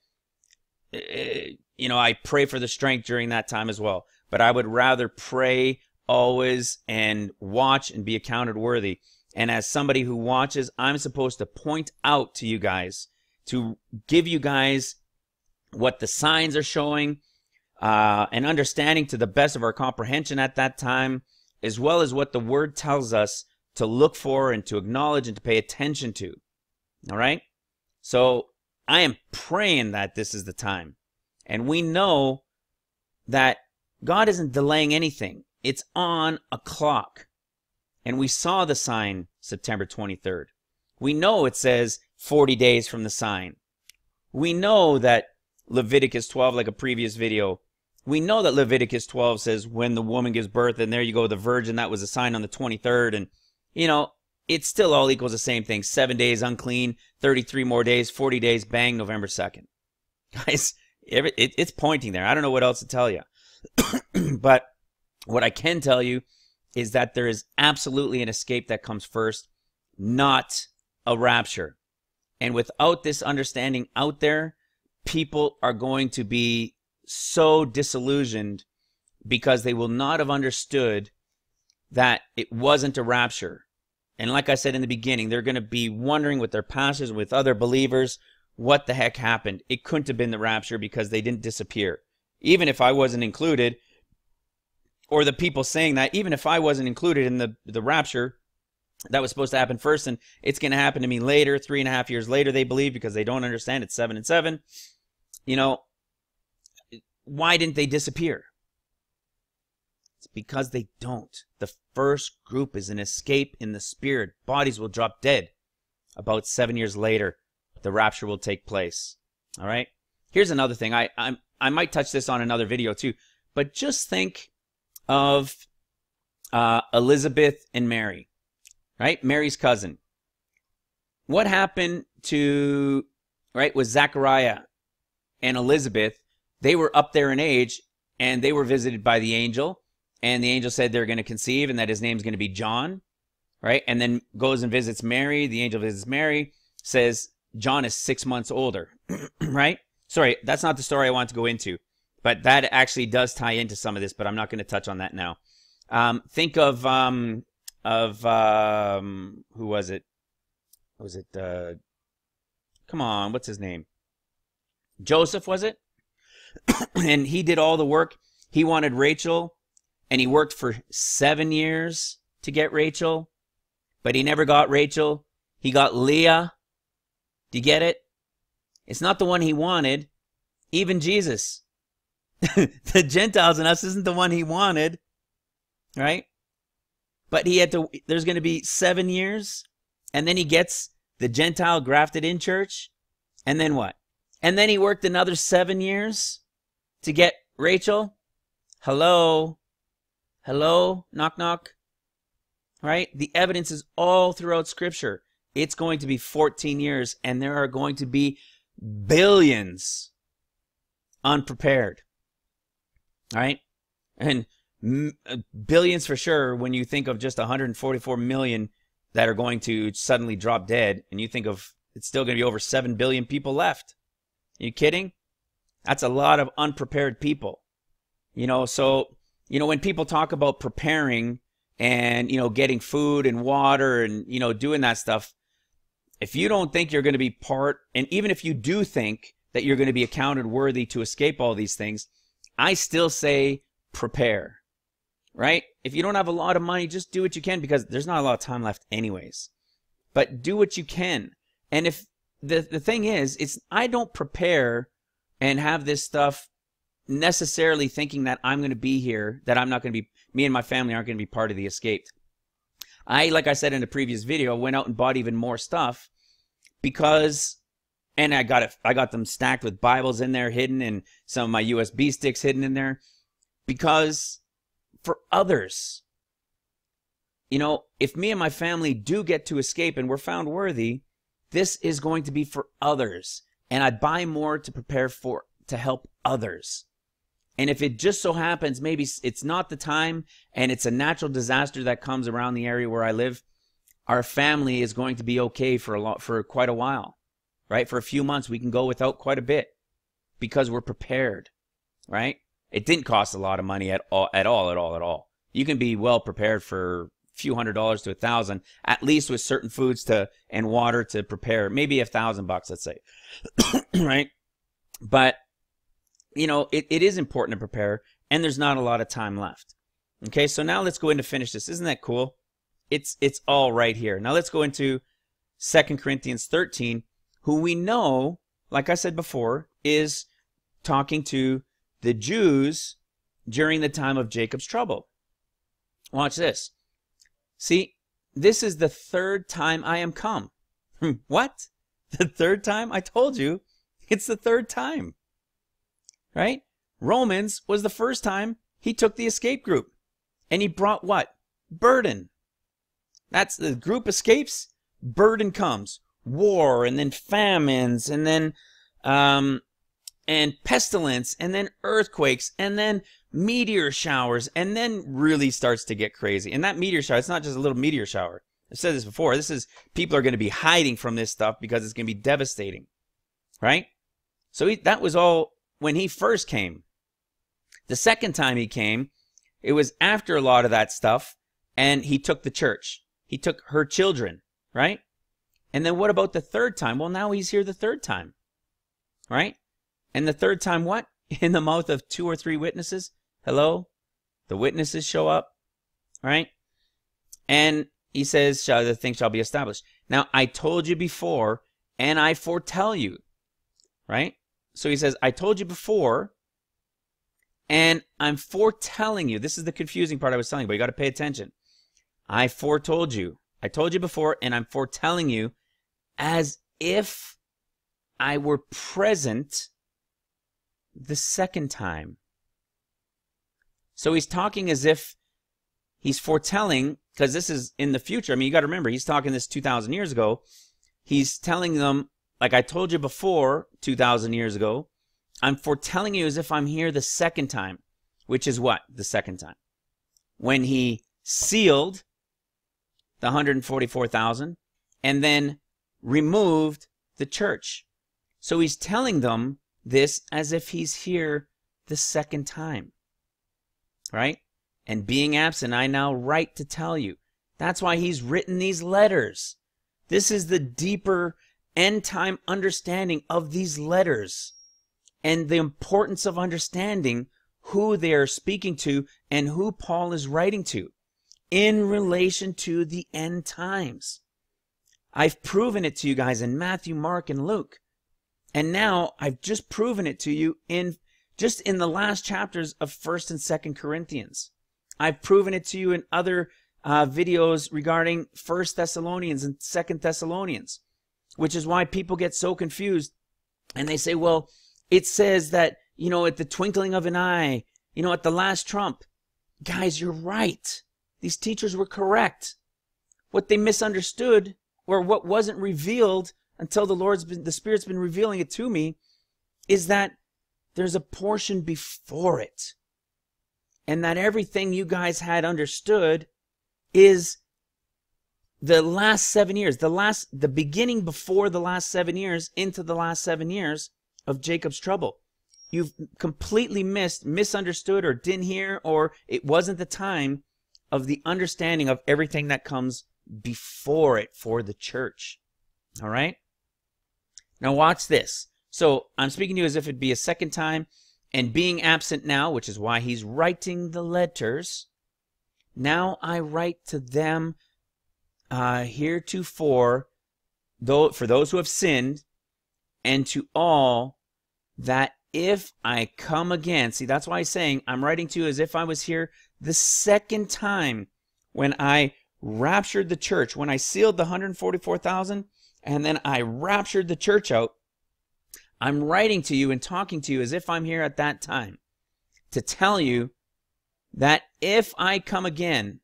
Speaker 1: eh, you know, I pray for the strength during that time as well. But I would rather pray always and watch and be accounted worthy. And as somebody who watches, I'm supposed to point out to you guys, to give you guys what the signs are showing, uh, and understanding to the best of our comprehension at that time, as well as what the word tells us to look for and to acknowledge and to pay attention to. All right? So I am praying that this is the time. And we know that God isn't delaying anything. It's on a clock. And we saw the sign September 23rd. We know it says 40 days from the sign. We know that Leviticus 12, like a previous video, we know that Leviticus 12 says when the woman gives birth, and there you go, the virgin, that was a sign on the 23rd. And, you know, it still all equals the same thing. Seven days unclean, 33 more days, 40 days, bang, November 2nd. Guys, it, it's pointing there. I don't know what else to tell you. but what I can tell you is that there is absolutely an escape that comes first, not a rapture. And without this understanding out there, people are going to be so disillusioned because they will not have understood that it wasn't a rapture. And like I said in the beginning, they're going to be wondering with their pastors, with other believers, what the heck happened. It couldn't have been the rapture because they didn't disappear. Even if I wasn't included, or the people saying that, even if I wasn't included in the, the rapture, that was supposed to happen first, and it's going to happen to me later, three and a half years later, they believe, because they don't understand it's seven and seven. You know, why didn't they disappear? It's because they don't. The first group is an escape in the spirit. Bodies will drop dead. About seven years later, the rapture will take place. All right. Here's another thing. I I I might touch this on another video too, but just think of uh, Elizabeth and Mary, right? Mary's cousin. What happened to right with Zachariah and Elizabeth? They were up there in age, and they were visited by the angel, and the angel said they're going to conceive, and that his name's going to be John, right? And then goes and visits Mary. The angel visits Mary, says John is six months older, right? Sorry, that's not the story I want to go into, but that actually does tie into some of this, but I'm not going to touch on that now. Um, think of um, of um, who was it? Was it? Uh, come on, what's his name? Joseph was it? and he did all the work. He wanted Rachel, and he worked for seven years to get Rachel, but he never got Rachel. He got Leah. Do you get it? It's not the one he wanted. Even Jesus. the Gentiles and us isn't the one he wanted. Right? But he had to, there's going to be seven years. And then he gets the Gentile grafted in church. And then what? And then he worked another seven years to get Rachel. Hello? Hello? Knock, knock. Right? The evidence is all throughout Scripture. It's going to be 14 years, and there are going to be billions unprepared. Right? And uh, billions for sure when you think of just 144 million that are going to suddenly drop dead, and you think of it's still going to be over 7 billion people left. Are you kidding? That's a lot of unprepared people. You know, so, you know, when people talk about preparing and, you know, getting food and water and, you know, doing that stuff, if you don't think you're going to be part, and even if you do think that you're going to be accounted worthy to escape all these things, I still say prepare, right? If you don't have a lot of money, just do what you can because there's not a lot of time left anyways. But do what you can. And if the, the thing is, it's, I don't prepare and have this stuff necessarily thinking that I'm going to be here, that I'm not going to be, me and my family aren't going to be part of the escaped. I, like I said in the previous video, went out and bought even more stuff because, and I got it, I got them stacked with Bibles in there hidden and some of my USB sticks hidden in there because for others, you know, if me and my family do get to escape and we're found worthy, this is going to be for others. And I buy more to prepare for, to help others. And if it just so happens, maybe it's not the time and it's a natural disaster that comes around the area where I live, our family is going to be okay for a lot, for quite a while, right? For a few months, we can go without quite a bit because we're prepared, right? It didn't cost a lot of money at all, at all, at all, at all. You can be well prepared for few hundred dollars to a thousand, at least with certain foods to and water to prepare, maybe a thousand bucks, let's say, right? But you know, it, it is important to prepare, and there's not a lot of time left. Okay, so now let's go into finish this. Isn't that cool? It's it's all right here. Now let's go into Second Corinthians 13, who we know, like I said before, is talking to the Jews during the time of Jacob's trouble. Watch this. See, this is the third time I am come. what? The third time? I told you, it's the third time right? Romans was the first time he took the escape group. And he brought what? Burden. That's the group escapes, burden comes. War and then famines and then um and pestilence and then earthquakes and then meteor showers and then really starts to get crazy. And that meteor shower, it's not just a little meteor shower. I've said this before. This is people are going to be hiding from this stuff because it's going to be devastating. Right? So he, that was all when he first came. The second time he came, it was after a lot of that stuff, and he took the church. He took her children, right? And then what about the third time? Well, now he's here the third time, right? And the third time, what? In the mouth of two or three witnesses? Hello? The witnesses show up, right? And he says, shall the thing shall be established. Now, I told you before, and I foretell you, right? So he says, I told you before, and I'm foretelling you. This is the confusing part I was telling you, but you got to pay attention. I foretold you. I told you before, and I'm foretelling you as if I were present the second time. So he's talking as if he's foretelling, because this is in the future. I mean, you got to remember, he's talking this 2,000 years ago. He's telling them like I told you before, 2,000 years ago, I'm foretelling you as if I'm here the second time, which is what? The second time. When he sealed the 144,000 and then removed the church. So he's telling them this as if he's here the second time. Right? And being absent, I now write to tell you. That's why he's written these letters. This is the deeper end time understanding of these letters and the importance of understanding who they are speaking to and who Paul is writing to in relation to the end times. I've proven it to you guys in Matthew, Mark, and Luke. And now I've just proven it to you in just in the last chapters of 1st and 2nd Corinthians. I've proven it to you in other uh, videos regarding 1st Thessalonians and 2nd Thessalonians which is why people get so confused and they say, well, it says that, you know, at the twinkling of an eye, you know, at the last trump. Guys, you're right. These teachers were correct. What they misunderstood or what wasn't revealed until the Lord's been, the Spirit's been revealing it to me is that there's a portion before it. And that everything you guys had understood is the last seven years, the last, the beginning before the last seven years into the last seven years of Jacob's trouble. You've completely missed, misunderstood, or didn't hear, or it wasn't the time of the understanding of everything that comes before it for the church. All right? Now, watch this. So, I'm speaking to you as if it'd be a second time, and being absent now, which is why he's writing the letters. Now I write to them uh, heretofore, though for those who have sinned, and to all that if I come again, see, that's why he's saying, I'm writing to you as if I was here the second time when I raptured the church, when I sealed the 144,000, and then I raptured the church out. I'm writing to you and talking to you as if I'm here at that time to tell you that if I come again,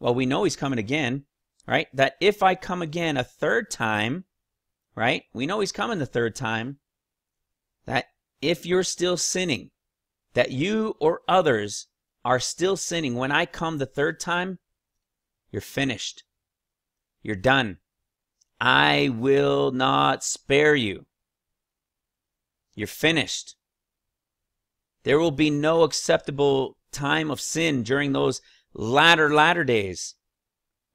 Speaker 1: well, we know he's coming again, right? That if I come again a third time, right? We know he's coming the third time. That if you're still sinning, that you or others are still sinning, when I come the third time, you're finished. You're done. I will not spare you. You're finished. There will be no acceptable time of sin during those latter, latter days.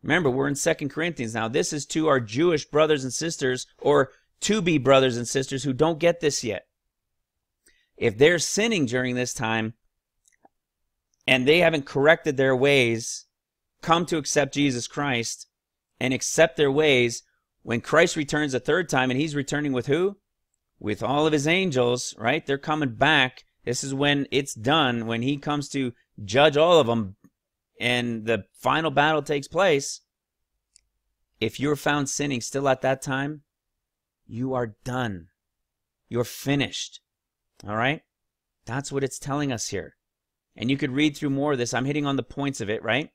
Speaker 1: Remember, we're in Second Corinthians now. This is to our Jewish brothers and sisters, or to be brothers and sisters who don't get this yet. If they're sinning during this time and they haven't corrected their ways, come to accept Jesus Christ and accept their ways, when Christ returns a third time and he's returning with who? With all of his angels, right? They're coming back this is when it's done, when he comes to judge all of them and the final battle takes place. If you're found sinning still at that time, you are done. You're finished. All right? That's what it's telling us here. And you could read through more of this. I'm hitting on the points of it, right?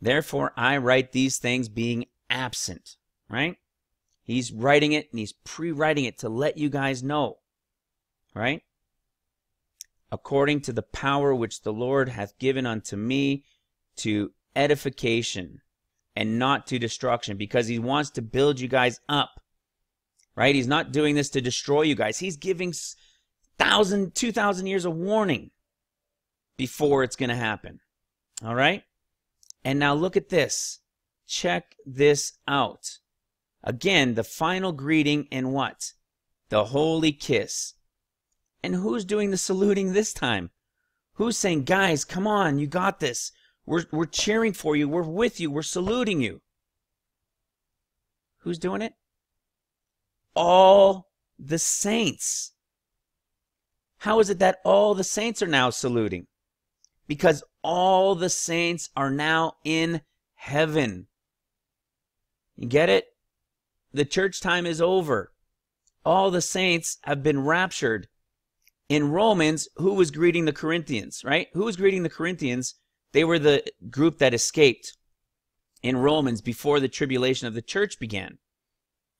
Speaker 1: Therefore, I write these things being absent, right? He's writing it and he's pre writing it to let you guys know, right? according to the power which the Lord hath given unto me to edification and not to destruction, because he wants to build you guys up. Right? He's not doing this to destroy you guys. He's giving thousand, two thousand years of warning before it's going to happen. All right? And now look at this. Check this out. Again, the final greeting and what? The holy kiss. And who's doing the saluting this time? Who's saying, guys, come on, you got this. We're, we're cheering for you. We're with you. We're saluting you. Who's doing it? All the saints. How is it that all the saints are now saluting? Because all the saints are now in heaven. You get it? The church time is over. All the saints have been raptured in Romans, who was greeting the Corinthians, right? Who was greeting the Corinthians? They were the group that escaped in Romans before the tribulation of the church began,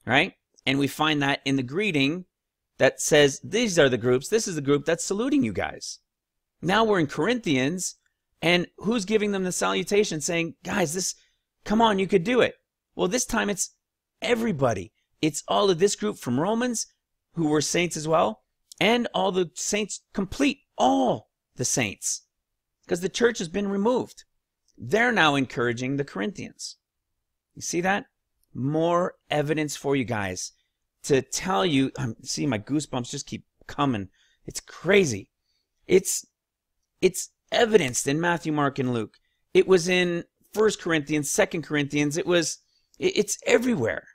Speaker 1: right? And we find that in the greeting that says, these are the groups, this is the group that's saluting you guys. Now we're in Corinthians, and who's giving them the salutation saying, guys, this, come on, you could do it. Well, this time it's everybody. It's all of this group from Romans who were saints as well and all the saints complete all the saints because the church has been removed. They're now encouraging the Corinthians. You see that? More evidence for you guys to tell you. I'm see my goosebumps just keep coming. It's crazy. It's it's evidenced in Matthew, Mark, and Luke. It was in First Corinthians, Second Corinthians. It was it's everywhere.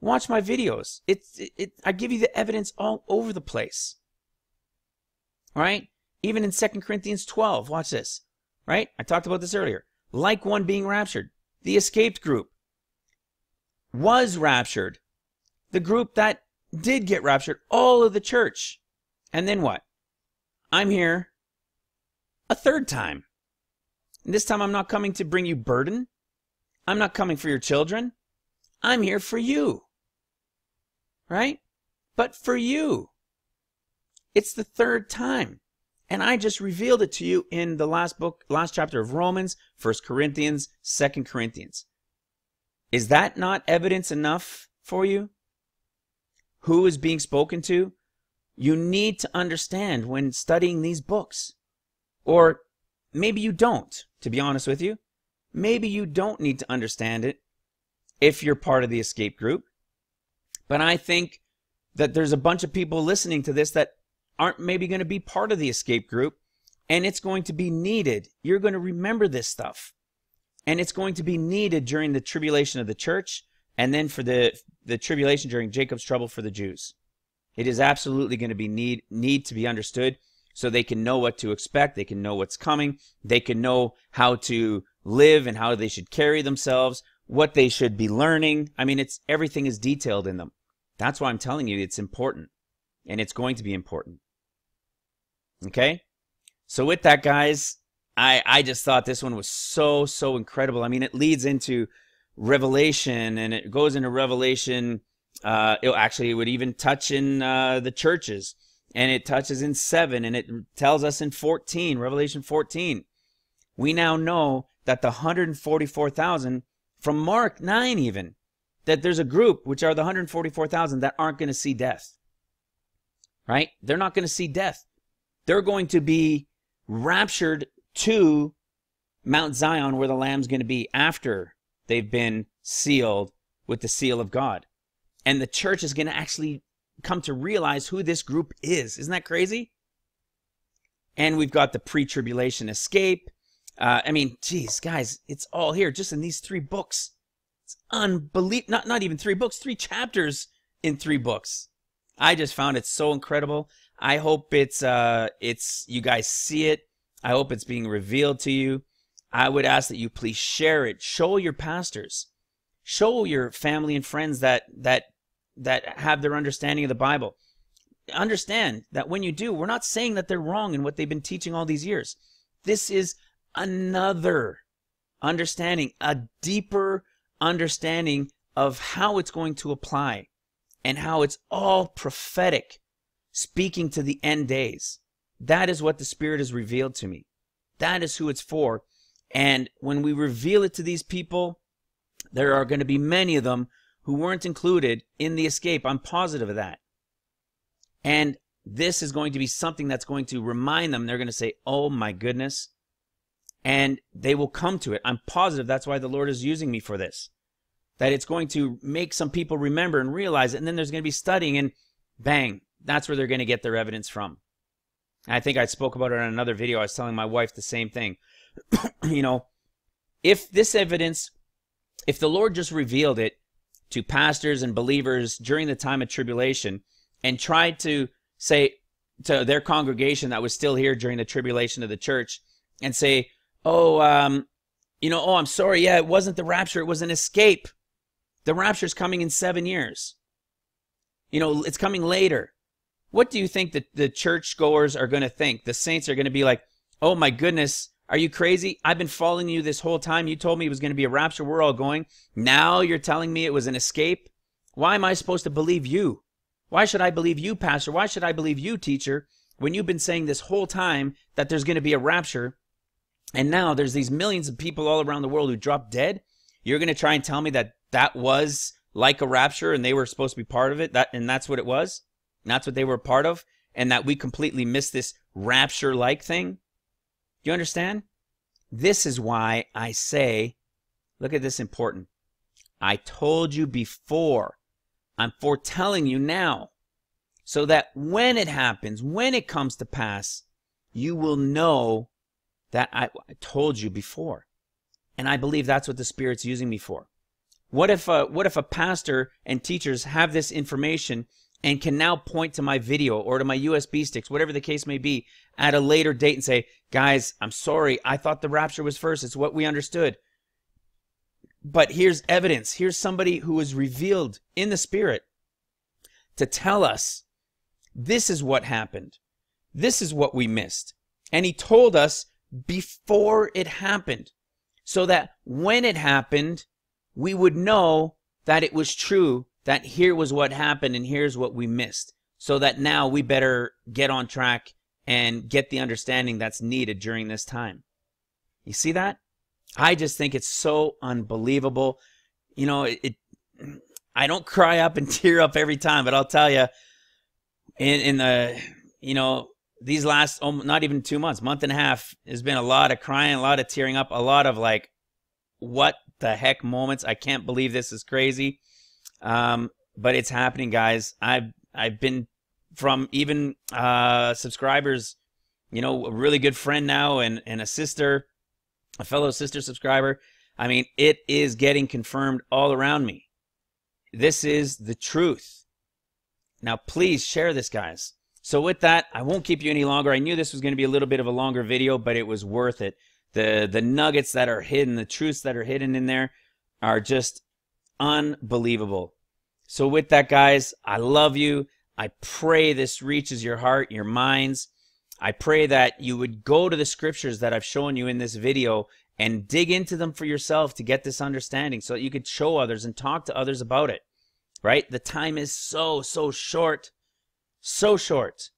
Speaker 1: Watch my videos. It's it, it, I give you the evidence all over the place. Right? Even in 2 Corinthians 12, watch this. Right? I talked about this earlier. Like one being raptured. The escaped group was raptured. The group that did get raptured, all of the church. And then what? I'm here a third time. And this time I'm not coming to bring you burden. I'm not coming for your children. I'm here for you right? But for you, it's the third time. And I just revealed it to you in the last book, last chapter of Romans, First Corinthians, Second Corinthians. Is that not evidence enough for you? Who is being spoken to? You need to understand when studying these books. Or maybe you don't, to be honest with you. Maybe you don't need to understand it if you're part of the escape group. But I think that there's a bunch of people listening to this that aren't maybe going to be part of the escape group, and it's going to be needed. You're going to remember this stuff. And it's going to be needed during the tribulation of the church, and then for the, the tribulation during Jacob's trouble for the Jews. It is absolutely going to be need need to be understood so they can know what to expect, they can know what's coming, they can know how to live and how they should carry themselves, what they should be learning. I mean, it's everything is detailed in them. That's why I'm telling you it's important and it's going to be important. Okay? So with that guys, I I just thought this one was so so incredible. I mean, it leads into Revelation and it goes into Revelation uh it actually it would even touch in uh the churches and it touches in 7 and it tells us in 14, Revelation 14. We now know that the 144,000 from Mark 9 even that there's a group which are the 144,000 that aren't going to see death. Right? They're not going to see death. They're going to be raptured to Mount Zion where the lamb's going to be after they've been sealed with the seal of God. And the church is going to actually come to realize who this group is. Isn't that crazy? And we've got the pre-tribulation escape. Uh, I mean, geez, guys, it's all here just in these three books. It's unbelievable. Not not even three books, three chapters in three books. I just found it so incredible. I hope it's uh it's you guys see it. I hope it's being revealed to you. I would ask that you please share it. Show your pastors. Show your family and friends that that that have their understanding of the Bible. Understand that when you do, we're not saying that they're wrong in what they've been teaching all these years. This is another understanding, a deeper understanding of how it's going to apply and how it's all prophetic, speaking to the end days. That is what the Spirit has revealed to me. That is who it's for. And when we reveal it to these people, there are going to be many of them who weren't included in the escape. I'm positive of that. And this is going to be something that's going to remind them. They're going to say, Oh my goodness. And they will come to it. I'm positive that's why the Lord is using me for this. That it's going to make some people remember and realize it. And then there's going to be studying, and bang, that's where they're going to get their evidence from. I think I spoke about it in another video. I was telling my wife the same thing. you know, if this evidence, if the Lord just revealed it to pastors and believers during the time of tribulation and tried to say to their congregation that was still here during the tribulation of the church and say, oh, um, you know, oh, I'm sorry. Yeah, it wasn't the rapture. It was an escape. The rapture is coming in seven years. You know, it's coming later. What do you think that the churchgoers are going to think? The saints are going to be like, oh my goodness, are you crazy? I've been following you this whole time. You told me it was going to be a rapture. We're all going. Now you're telling me it was an escape? Why am I supposed to believe you? Why should I believe you, Pastor? Why should I believe you, teacher, when you've been saying this whole time that there's going to be a rapture? And now there's these millions of people all around the world who dropped dead. You're going to try and tell me that that was like a rapture and they were supposed to be part of it. That and that's what it was. That's what they were part of, and that we completely missed this rapture-like thing. Do you understand? This is why I say, look at this important. I told you before. I'm foretelling you now. So that when it happens, when it comes to pass, you will know that I, told you before. And I believe that's what the Spirit's using me for. What if a, what if a pastor and teachers have this information and can now point to my video or to my USB sticks, whatever the case may be, at a later date and say, guys, I'm sorry. I thought the rapture was first. It's what we understood. But here's evidence. Here's somebody who was revealed in the Spirit to tell us this is what happened. This is what we missed. And he told us before it happened so that when it happened, we would know that it was true that here was what happened and here's what we missed. So that now we better get on track and get the understanding that's needed during this time. You see that? I just think it's so unbelievable. You know, it, it I don't cry up and tear up every time, but I'll tell you, in, in the, you know, these last, oh, not even two months, month and a half, has been a lot of crying, a lot of tearing up, a lot of like, what the heck moments. I can't believe this is crazy. Um, but it's happening, guys. I've I've been from even uh, subscribers, you know, a really good friend now and and a sister, a fellow sister subscriber. I mean, it is getting confirmed all around me. This is the truth. Now, please share this, guys. So with that, I won't keep you any longer. I knew this was going to be a little bit of a longer video, but it was worth it. The the nuggets that are hidden, the truths that are hidden in there are just unbelievable. So with that, guys, I love you. I pray this reaches your heart, your minds. I pray that you would go to the scriptures that I've shown you in this video and dig into them for yourself to get this understanding so that you could show others and talk to others about it. Right? The time is so, so short. So short.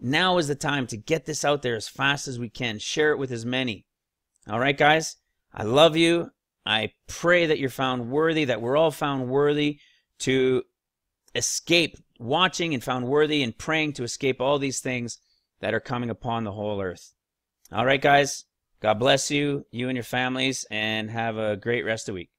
Speaker 1: Now is the time to get this out there as fast as we can. Share it with as many. All right, guys? I love you. I pray that you're found worthy, that we're all found worthy to escape watching and found worthy and praying to escape all these things that are coming upon the whole earth. All right, guys. God bless you, you and your families, and have a great rest of the week.